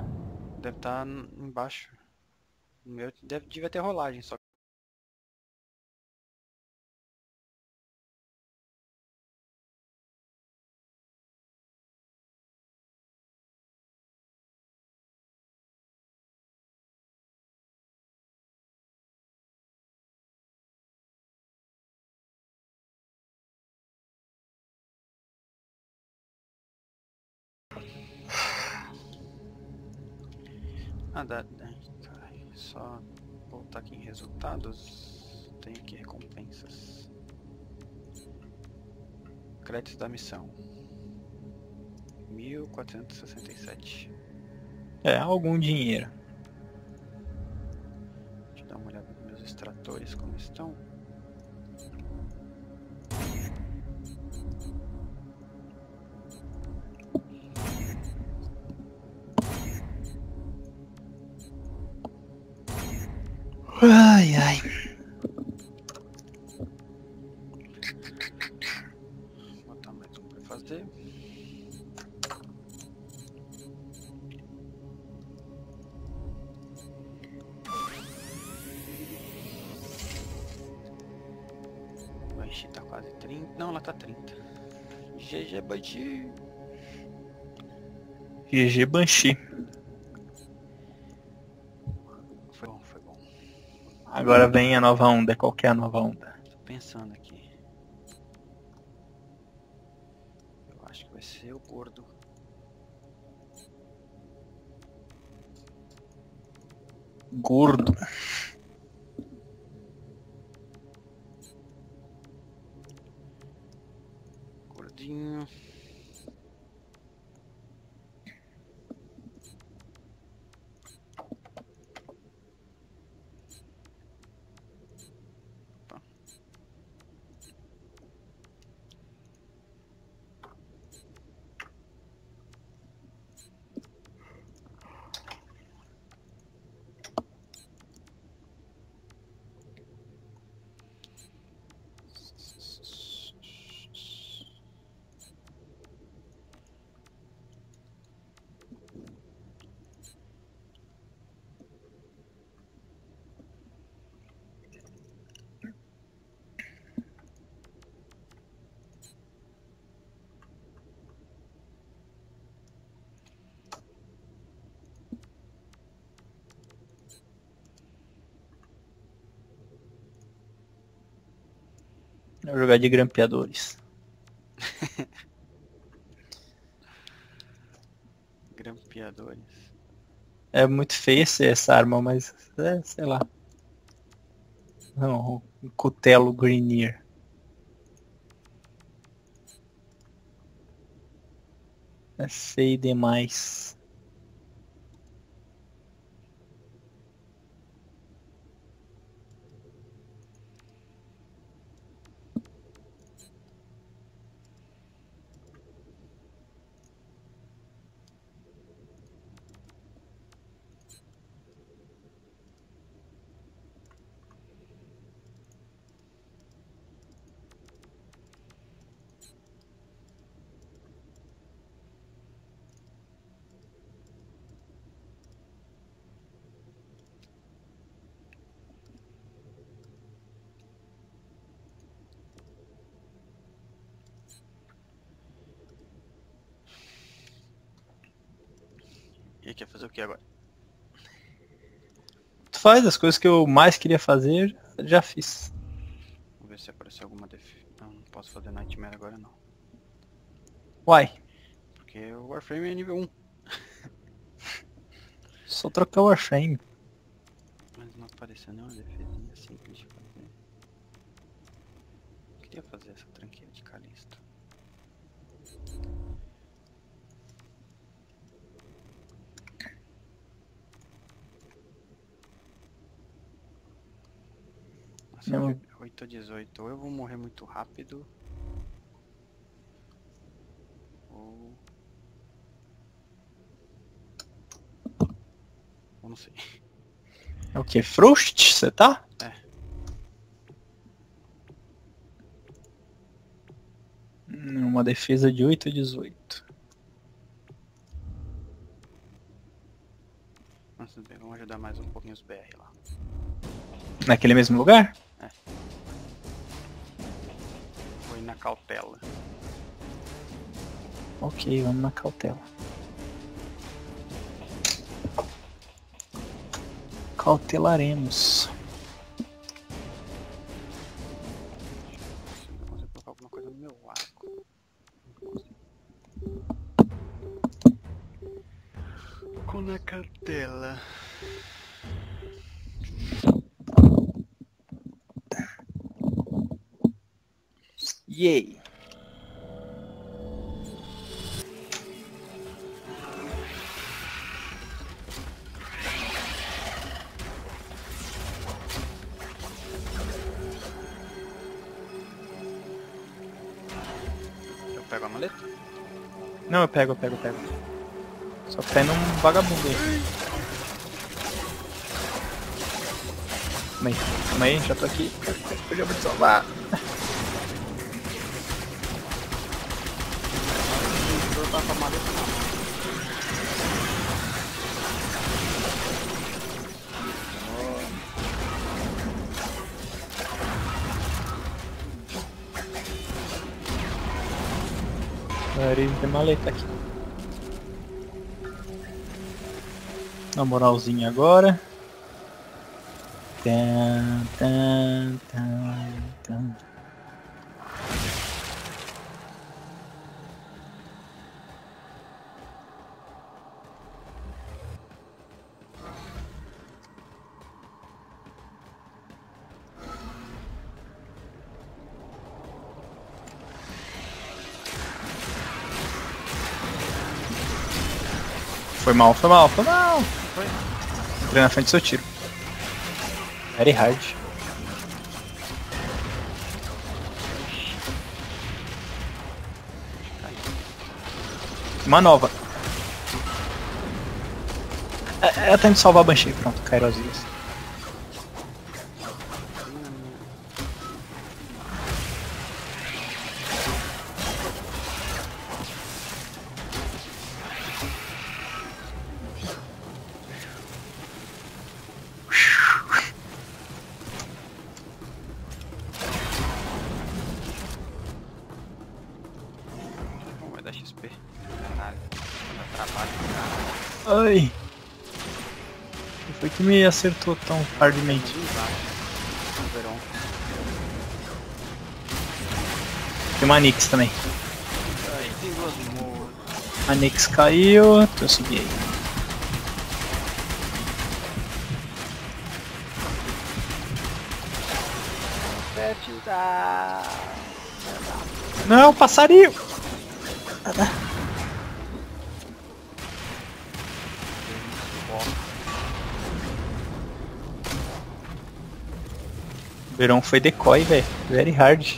Deve estar embaixo. O meu deve, devia ter rolagem, só Ah, dá, dá- tá, só voltar aqui em resultados. Tem aqui recompensas. Créditos da missão. 1467. É, algum dinheiro. Deixa eu dar uma olhada nos meus extratores como estão. GG Banshee. Foi bom, foi bom. Agora vem a nova onda. Qual que é a nova onda? Tô pensando aqui. Eu acho que vai ser o gordo. Gordo. Gordinho. Vou jogar de grampeadores. Grampeadores. É muito feia essa arma, mas é, sei lá. Não, um cutelo Greenier. É feio demais. Faz as coisas que eu mais queria fazer, já fiz. Vamos ver se apareceu alguma def... Não, não posso fazer Nightmare agora não. Uai, Porque o Warframe é nível 1. só trocar o Warframe. Mas não apareceu nenhuma defesinha simples de fazer. Queria fazer essa tranqueira de Calisto. Nossa, Não. é 8 ou 18. Ou eu vou morrer muito rápido. Ou. Ou não sei. É o que? Frust? Você tá? É. Uma defesa de 8 a 18. Mas tudo bem, vamos ajudar mais um pouquinho os BR lá. Naquele mesmo lugar? Foi na cautela. Ok, vamos na cautela. Cautelaremos. Yay! Eu pego a maleta? Não, eu pego, eu pego, eu pego. Só pé num vagabundo aí. Calma aí, calma aí, já tô aqui. Eu já vou te salvar. com a maleta na mão. Nariz tem maleta aqui. Na moralzinha agora. Tan, tan, tan, tan. Foi mal, foi mal, foi mal. Foi. Entrei na frente do seu tiro. Very hard. Uma nova. É, é tempo de salvar a Banshee. Pronto, Kairos acertou tão hardmente. e Tem uma Nix também. A Nix caiu, então eu segui aí. Não, é passarinho! Verão foi decoy, velho. Very hard.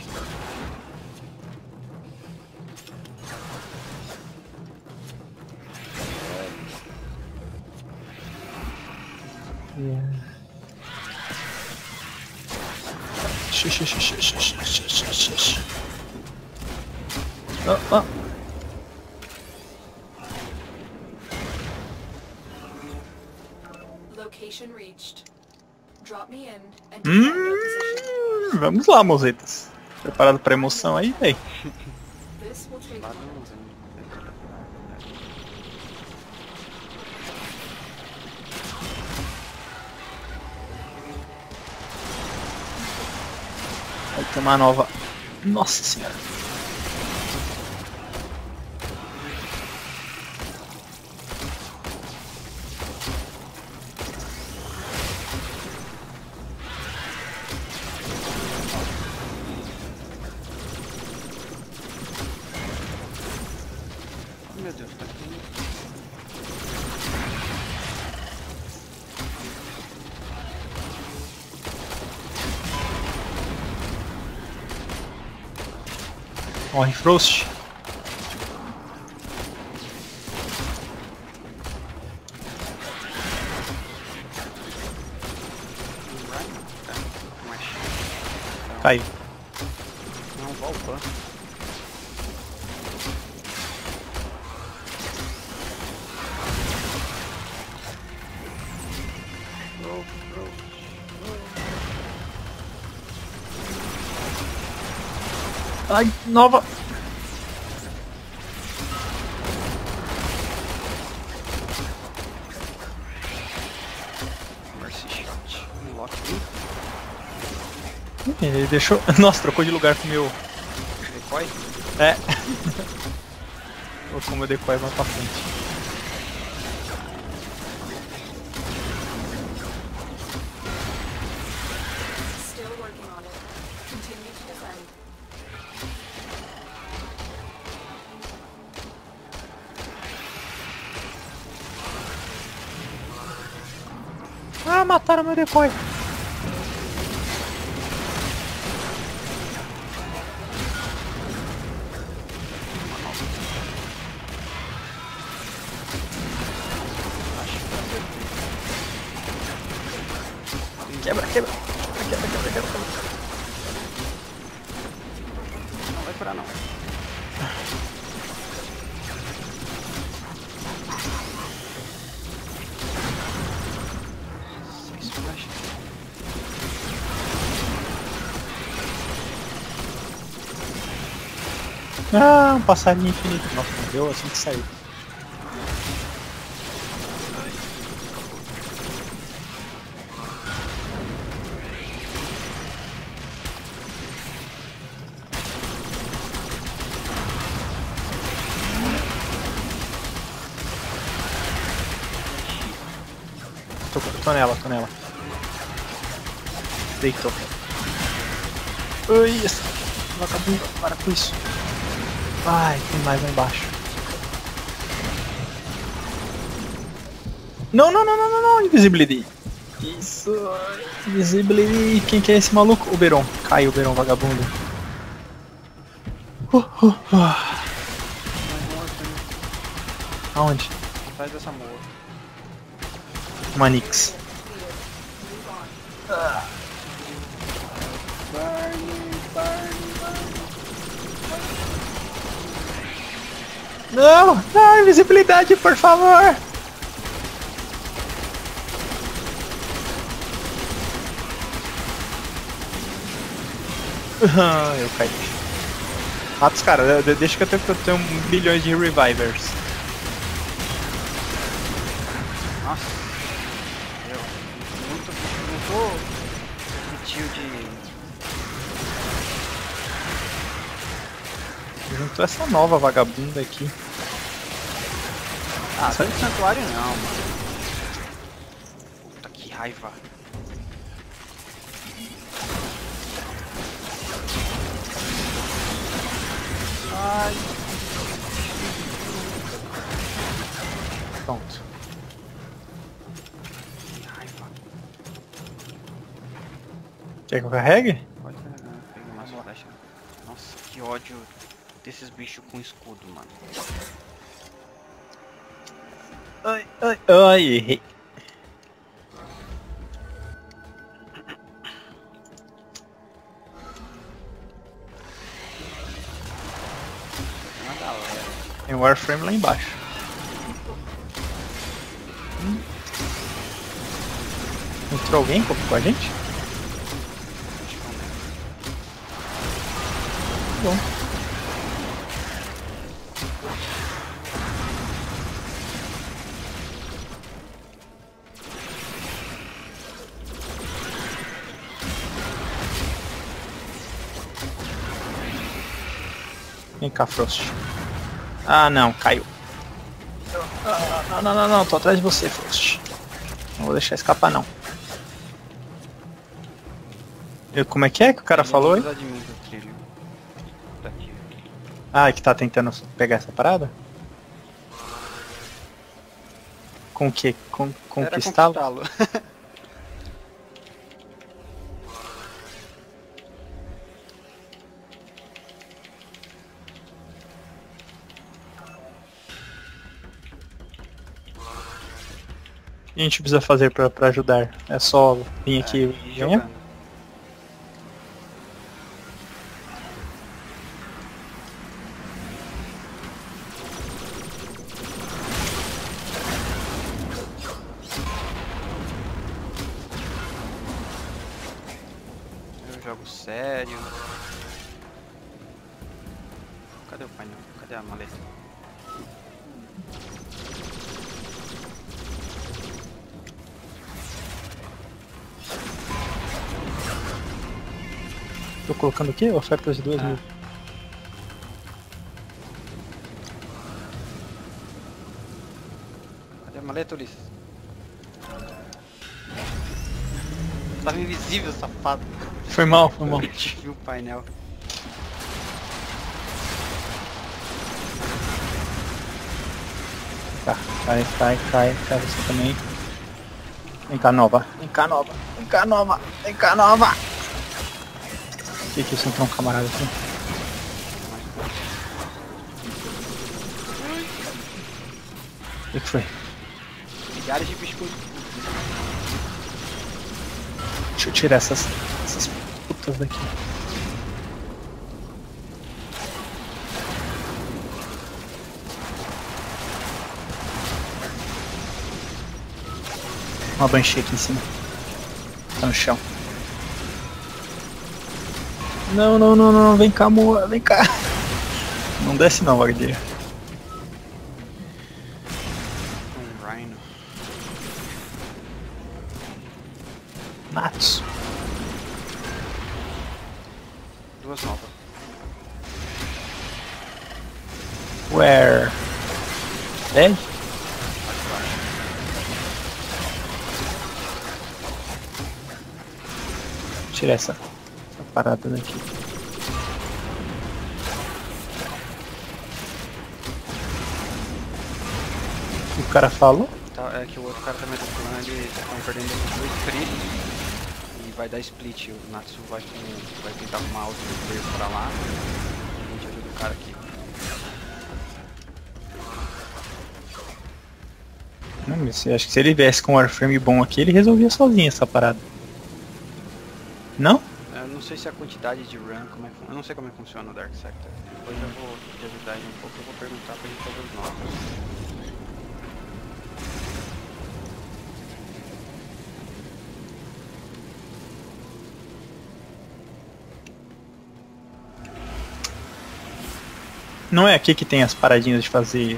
Lá, mozetas. Preparado pra emoção aí, véi? Vai ter uma nova. Nossa senhora. Frost. Cai. Não, volta Ai, nova. Ele deixou. Nossa, trocou de lugar com o meu. Decoy. É. Colocou meu decoy mais pra frente. Still working on it. Continue to defend. Ah, mataram meu decoy. Passarinho infinito. Nossa, morreu assim que saiu. Tô, tô nela, tô nela. Deitou. Ai, essa vagabunda, para com isso. Ai, tem mais lá embaixo. Não, não, não, não, não, não, Invisibility. Isso, Invisibility. Quem que é esse maluco? O Beron. Cai o Beron, vagabundo. Uh, uh, uh. Aonde? atrás dessa moa. Uma por favor. Ah, eu caí. Mata os caras, de- deixa que eu tenho, eu tenho bilhões de revivers. Nossa. Eu. Muito. Não tô. tio de. Juntou essa nova vagabunda aqui. Ah, sai do santuário não, mano. Puta que raiva. Ai, Pronto. que raiva. Quer que eu carregue? Pode pegar, peguei mais flecha. Nossa, que ódio desses bichos com escudo, mano. Ai, ai, ai. Tem o Warframe lá embaixo. Hum. Entrou alguém com a gente? Um. Bom. Frost. Ah, não, caiu. Ah, Não, não, não, não, tô atrás de você, Frost. Não vou deixar escapar, não. Eu- como é que é que o cara Ele falou. Daqui. Ah, que tá tentando pegar essa parada? Com o que? Com, conquistá-lo? a gente precisa fazer pra ajudar? É só vir aqui É, e? Colocando o quê? Ofertas de duas Ah. mil. Cadê a maleta, Ulisses? Tava invisível, safado. Foi mal, foi mal. Eu te vi o painel. Tá, cai, cai, cai, cai você também. Vem cá, nova. Vem cá, nova. Vem cá, nova. Vem cá, nova. Que que isso entrou um camarada aqui? O que foi? Milhares de com Deixa eu tirar essas, essas putas daqui. Uma banshee aqui em cima. Tá no chão. Não, não, não, não, vem cá, moa, vem cá. Não desce não, Wagner. Parada daqui. O que o cara falou? Tá, é que o outro cara também tá falando, eles estão perdendo dois free e vai dar split. O Natsu vai, vai tentar arrumar outro player pra lá. A gente ajuda o cara aqui. Não, mas acho que se ele viesse com um Warframe bom aqui, ele resolvia sozinho essa parada. Não? Eu não sei se a quantidade de run, como é que Eu não sei como é que funciona o Dark Sector. Depois eu vou te ajudar um pouco, eu vou perguntar pra gente fazer os novos. Não é aqui que tem as paradinhas de fazer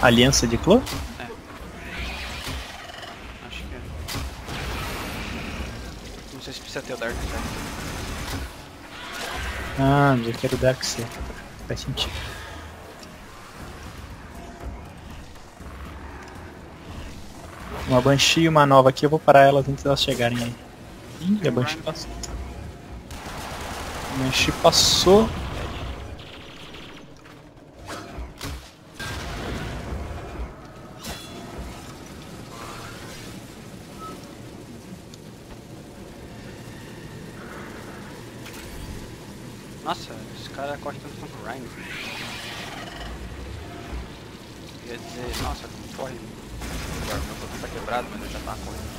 aliança de clã? O Dark. Ah, eu quero Dark Sector. Faz sentido. Uma Banshee e uma nova aqui, eu vou parar elas antes delas chegarem aí. Ih, a Banshee passou. A Banshee passou. Nossa, esse cara corre tanto quanto o Ryan. Ia dizer, nossa, como corre. Agora, meu botão tá quebrado, mas ele já tá correndo.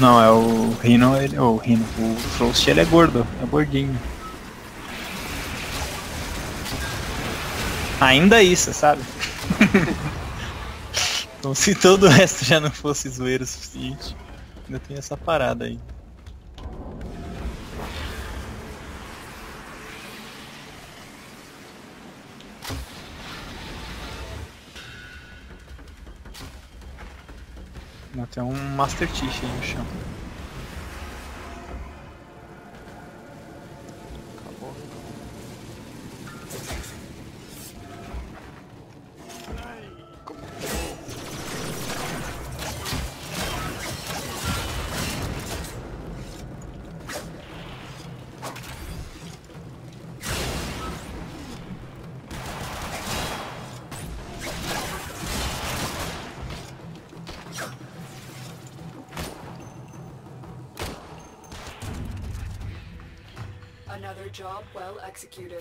Não, é o Rhino, ele, o Rhino, o Frost ele é gordo, é gordinho. Ainda isso, sabe? então se todo o resto já não fosse zoeiro o suficiente, ainda tem essa parada aí. Tem um Master Tish aí no chão. Executed.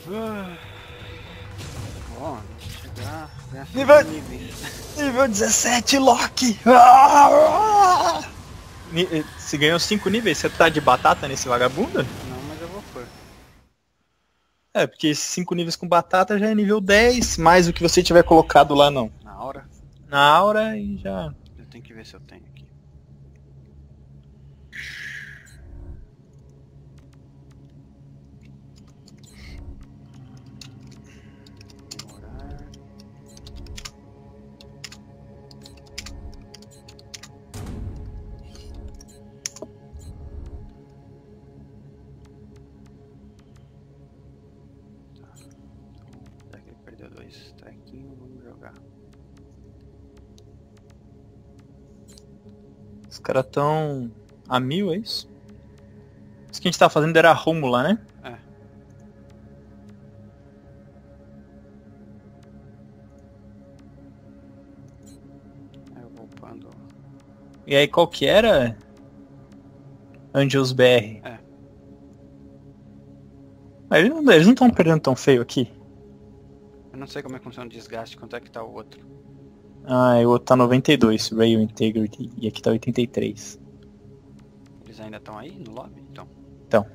Chegar, ganhar Nível-. Nível 17, Loki! Ah! Ni- eh, Se ganhou 5 níveis, você tá de batata nesse vagabundo? Não, mas eu vou pôr. É, porque 5 níveis com batata já é nível 10, mais o que você tiver colocado lá não. Na hora, Na aura e já. eu tenho que ver se eu tenho aqui. Caras tão a mil, é isso? Isso que a gente tava fazendo era a Rômula, né? É. Aí eu vou upando. E aí qual que era? Angels BR. É. Mas eles não, eles não tão perdendo tão feio aqui. Eu não sei como é que funciona o desgaste, quanto é que tá o outro. Ah, e o outro tá 92, Rail Integrity, e aqui tá 83. Eles ainda estão aí no lobby? Então. Então.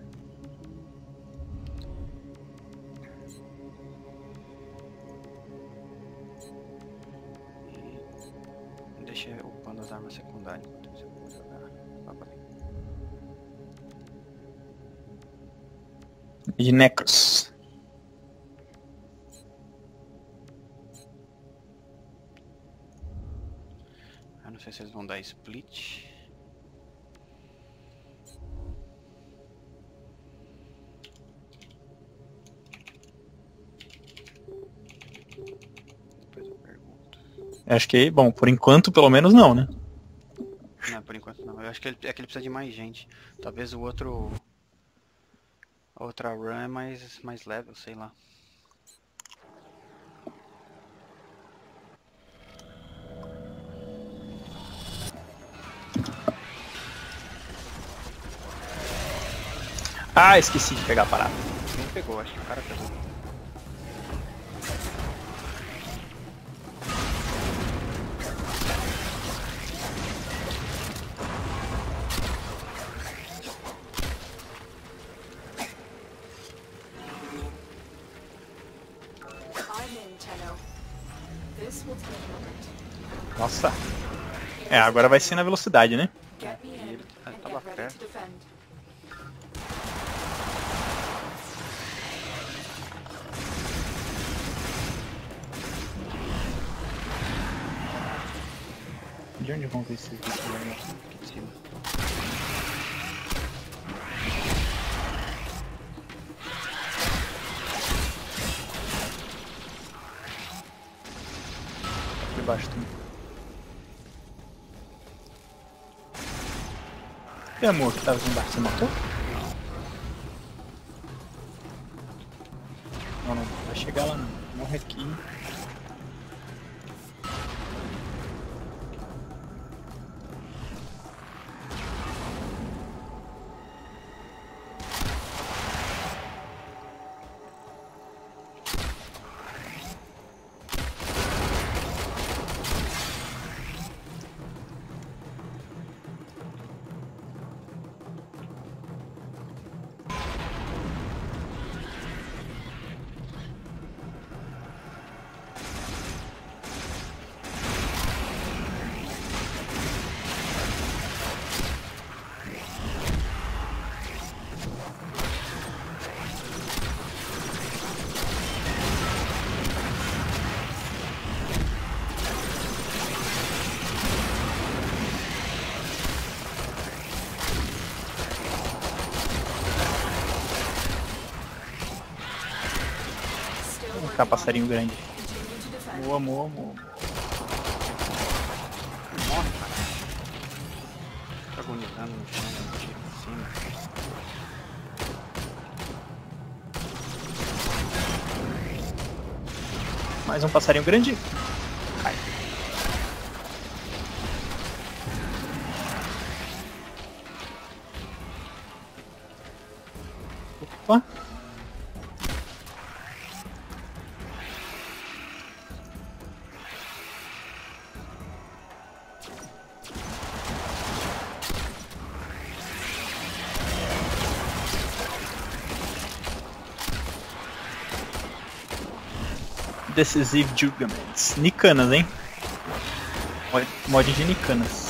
E deixa eu upando as armas secundárias enquanto isso se eles vão dar split. Depois eu pergunto. Acho que, bom, por enquanto pelo menos não, né? Não, por enquanto não. Eu acho que ele, é que ele precisa de mais gente. Talvez o outro. A outra run é mais, mais level, sei lá. Ah, esqueci de pegar a parada. Quem pegou? Acho que o cara pegou. Nossa. É, agora vai ser na velocidade, né? E ele tava ready perto. De onde vão ver esses bichos Debaixo do. E amor que tava embaixo, você matou? Não, não, vai chegar lá não. Morre aqui. Ficar passarinho grande. Moa, moa, moa. Morre, cara. Fica agonizando no chão, dando tiro em cima. Mais um passarinho grande. Decisive Judgments. Nicanas, hein? Mod, de Nicanas.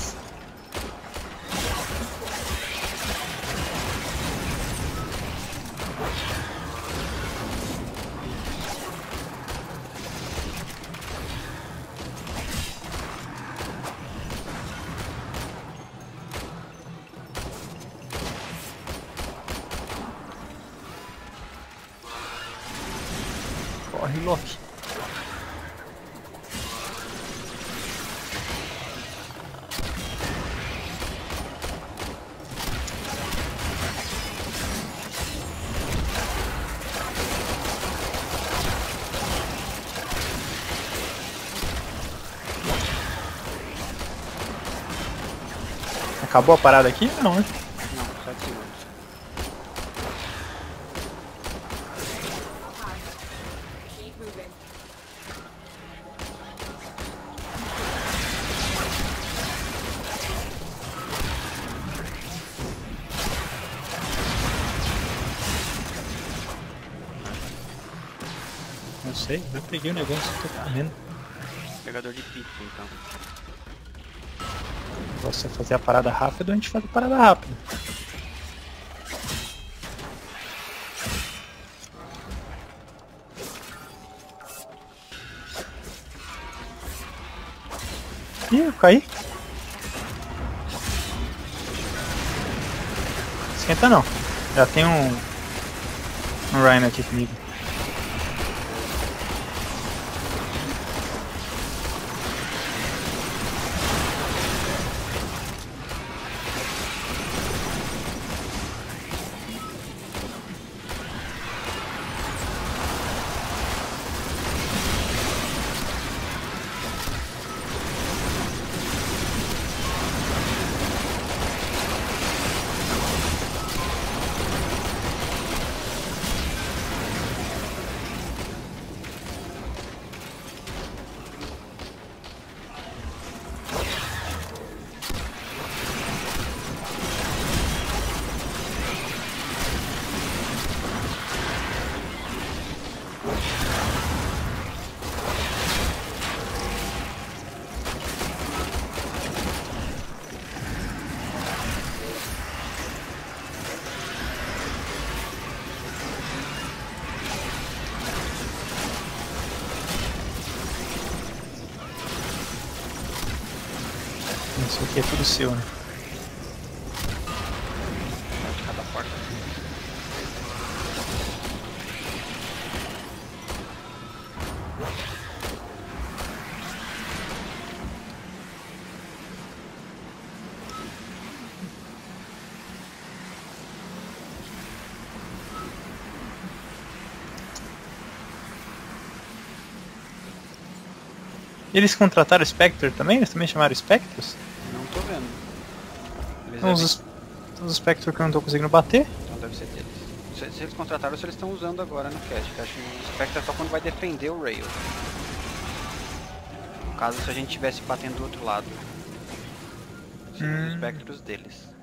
Acabou a parada aqui? Não, né? Não, 7 segundos. Hi. Keep moving. Não sei, eu peguei o negócio, tô correndo. Pegador de pizza, então. Você fazer a parada rápida, a gente faz a parada rápida. Ih, eu caí. Esquenta não. Já tem um. Um Ryan aqui comigo. Eles contrataram o Spectre também? Eles também chamaram Spectros? Não tô vendo. Eles São devem- os, os Spectre que eu não tô conseguindo bater? Então deve ser deles. Se, se eles contrataram se eles estão usando agora no cast. que eu Acho que o Spectre é só quando vai defender o Rail. No caso, se a gente estivesse batendo do outro lado. Seriam os Hum. Spectros deles.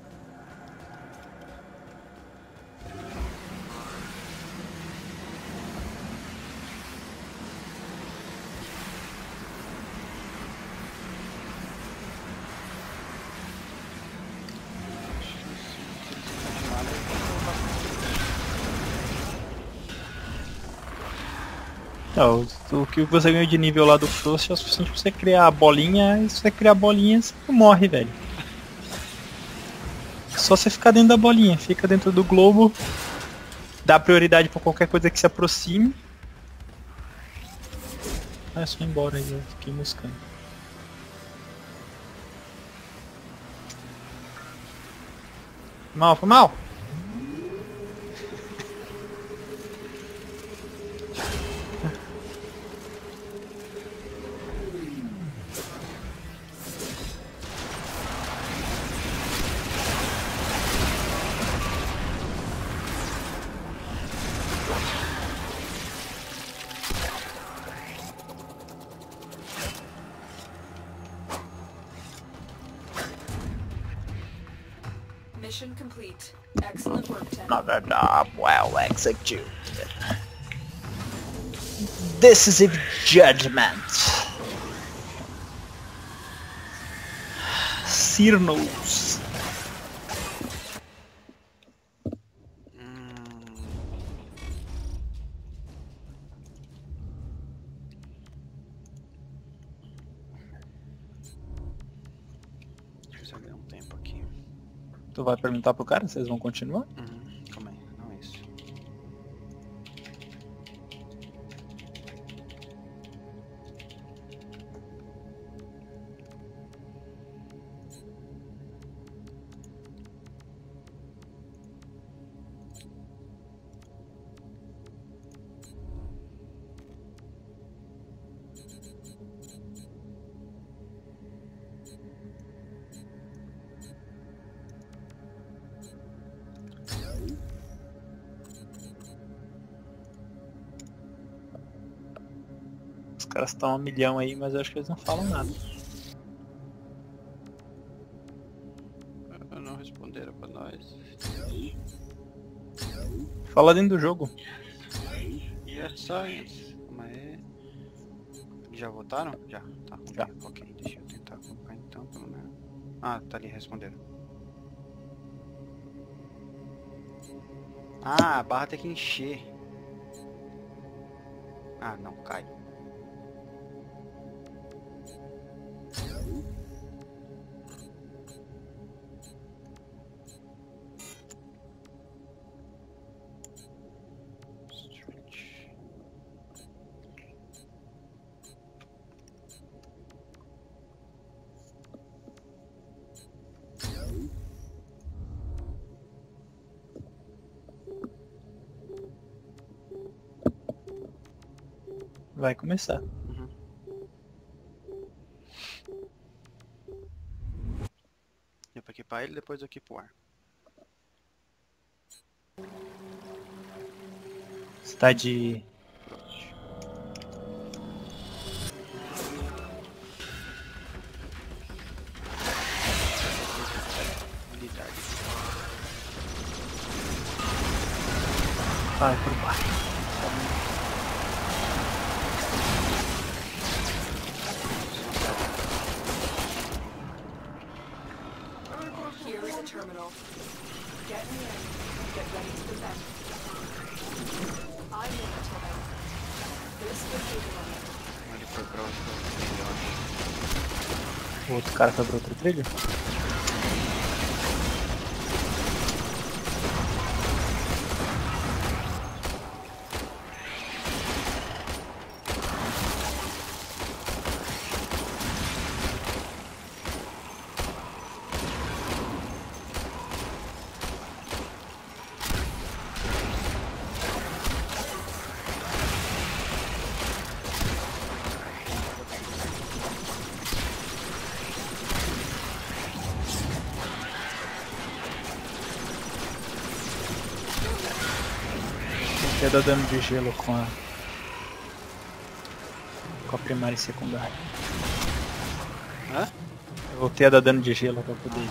Não, o, que você ganhou de nível lá do Frost é o suficiente pra você criar a bolinha, e se você criar a bolinha, você morre, velho. Só você ficar dentro da bolinha, fica dentro do globo, dá prioridade pra qualquer coisa que se aproxime. Ah, é só ir embora aí, eu fiquei moscando. Mal, foi mal. Job well executed. Decisive judgment. Cyrnos. Deixa eu só ganhar tempo aqui. Tu vai perguntar pro cara se eles vão continuar? Uhum, Estão a milhão aí, mas eu acho que eles não falam nada. Não responderam pra nós. Fala dentro do jogo. Yes, science. Calma aí. Já votaram? Já. Tá. Já. Ok, deixa eu tentar colocar então, pelo menos. Ah, tá ali, responderam. Ah, a barra tem que encher. Ah, não, cai. Vai começar. Uhum. Eu pra equipar ele, depois eu equipo o ar. Você tá de. Vai por baixo. Here is a terminal. Get me in. Get ready to defend. I know the time. This will take a moment. Ele foi pra outro trilho, eu acho. O Voltei a dar dano de gelo com a. com a primária e secundária. Hã? Eu voltei a dar dano de gelo pra poder.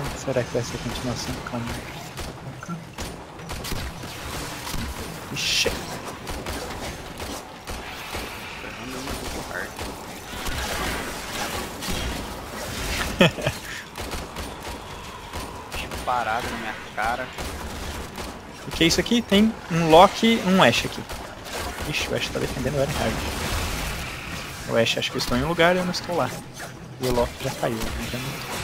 Onde será que vai ser a continuação do caminho? Ixi. Parado na minha cara. O que é isso aqui? Tem um Loki um Ash aqui. Ixi, o Ash tá defendendo o Erenhard. O Ash acha que eu estou em um lugar e eu não estou lá. E o Loki já caiu. Então... Still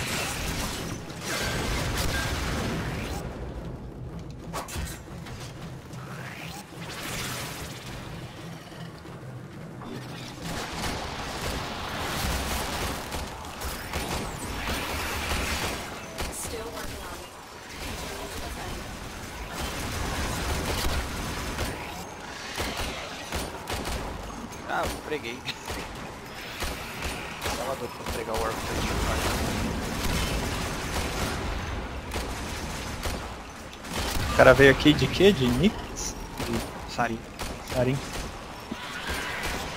cara veio aqui de quê? De Nix? Sarin. Sarin.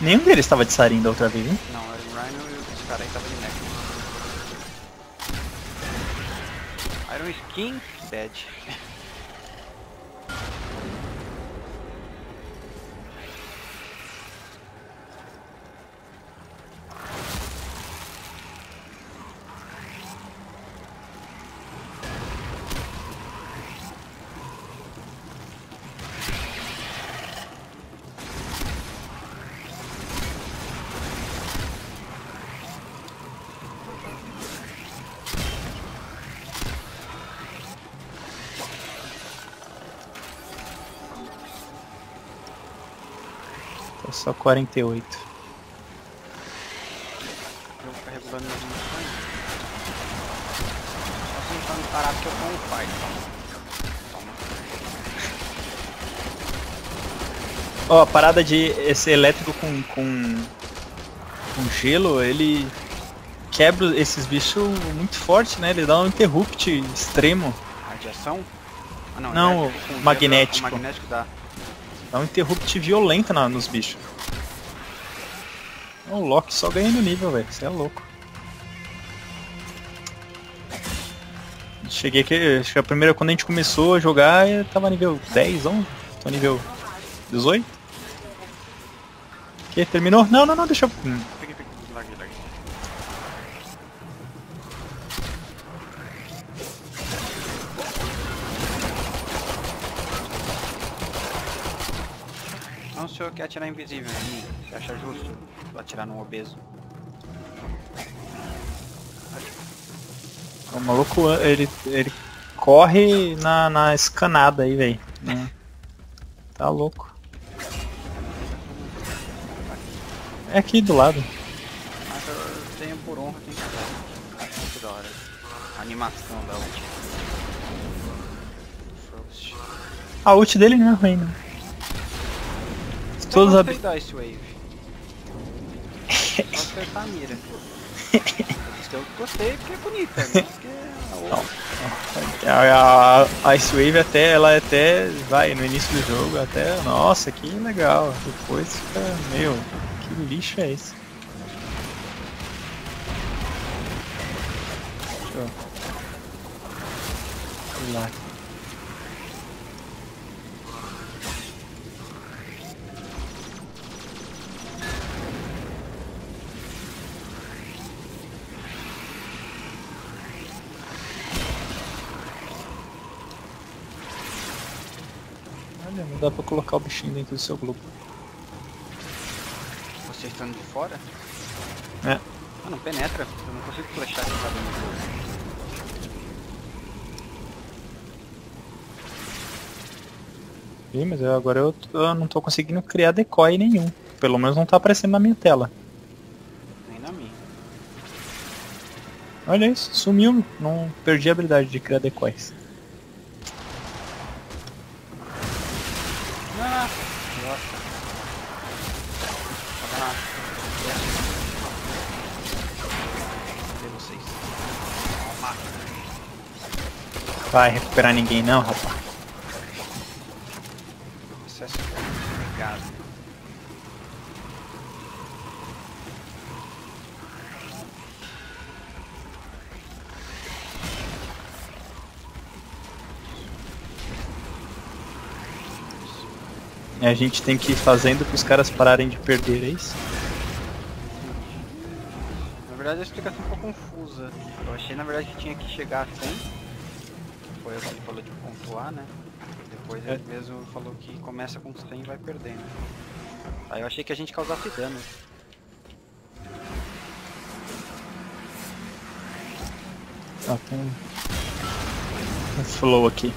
Nenhum deles estava de Sarin da outra vez, hein? Não, era o Rhino e os caras aí tava de Necro. Iron Skin, dead. Só 48. Eu vou ficar regulando minhas munições. Só tentando parar porque eu tô um. Toma. Ó, a parada de esse elétrico com, com, com gelo, ele quebra esses bichos muito forte, né? Ele dá um interrupt extremo. Radiação? Ah, não, Não, gelo, magnético. O magnético dá. Dá um interrupt violento na- nos bichos. O Loki só ganhando nível, velho. Você é louco. Cheguei aqui, acho que a primeira quando a gente começou a jogar eu tava nível 10, 11. Tô nível 18. Que? Terminou? Não, não, não, deixa eu. Senhor quer atirar invisível em mim? Você acha justo? Vou atirar num obeso. O maluco, ele, ele corre na, na escanada aí, velho. Né? Tá louco. É aqui do lado. Mas eu tenho por honra quiser. Muito da hora. A animação da ult. A ult dele não é ruim, né? Todos eu a... gostei da Ice Wave. Acertar a mira. Isso que eu gostei, porque é bonita, né? Porque a A, a, a Ice Wave até, ela até vai no início do jogo, até, nossa, que legal. Depois fica, meu, que lixo é esse? Deixa eu... pular dá pra colocar o bichinho dentro do seu globo. Você estando de fora? É. Ah, não penetra. Eu não consigo flechar tá dentro. Ih, mas eu- agora eu, eu não tô conseguindo criar decoy nenhum. Pelo menos não tá aparecendo na minha tela. Nem na minha. Olha isso, sumiu. Não perdi a habilidade de criar decoys. Vai recuperar ninguém não, rapaz. E a gente tem que ir fazendo para os caras pararem de perder, é isso? Na verdade a explicação ficou confusa. Eu achei na verdade que tinha que chegar a 100. Foi o que ele falou de pontuar, né? Depois ele mesmo falou que começa com 100 e vai perdendo. Aí eu achei que a gente causasse dano. Ó, tem um flow aqui.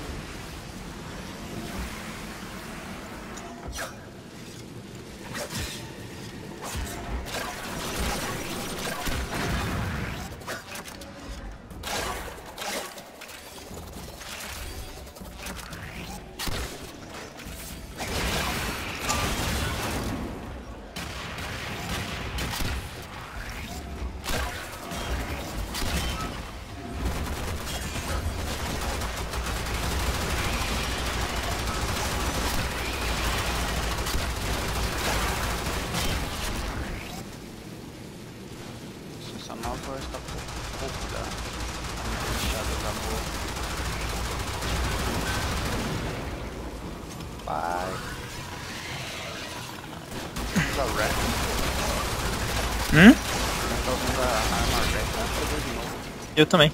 Eu também.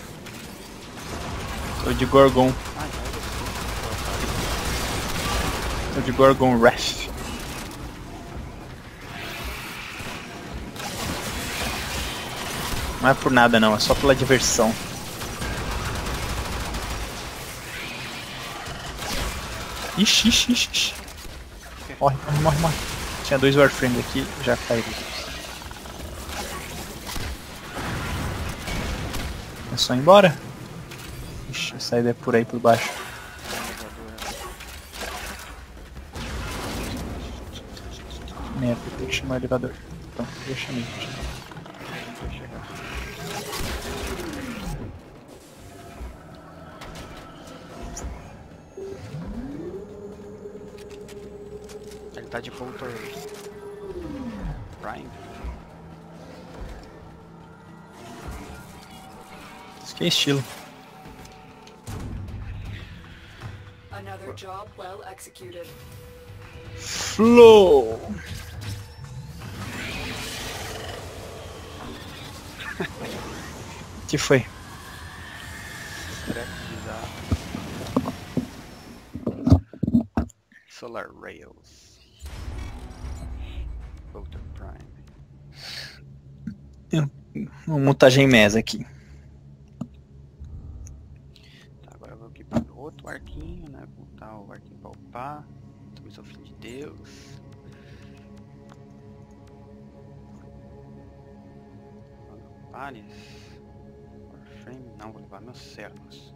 Sou de Gorgon. Sou de Gorgon Wrath. Não é por nada não, é só pela diversão. Ixi, ixi, ixi. Morre, morre, morre, morre. Tinha dois Warframes aqui, já caíram. Só ir embora? Ixi, a saída é por aí por baixo. Merda, tem que chamar o elevador. Então, eu chamei. Ele tá de Voltor Prime. É estilo. Another job well executed. Flow! que foi? Solar Rails. Voltor Prime. Uma montagem mesa aqui. Cernos.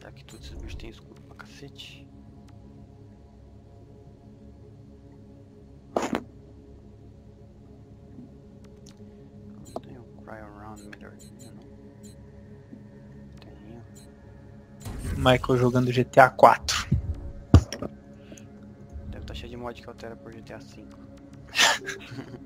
Já que todos esses bichos têm escudo pra cacete. Não tenho Cry Around. Tenho. Michael jogando GTA 4. Deve estar cheio de mod que altera por GTA V.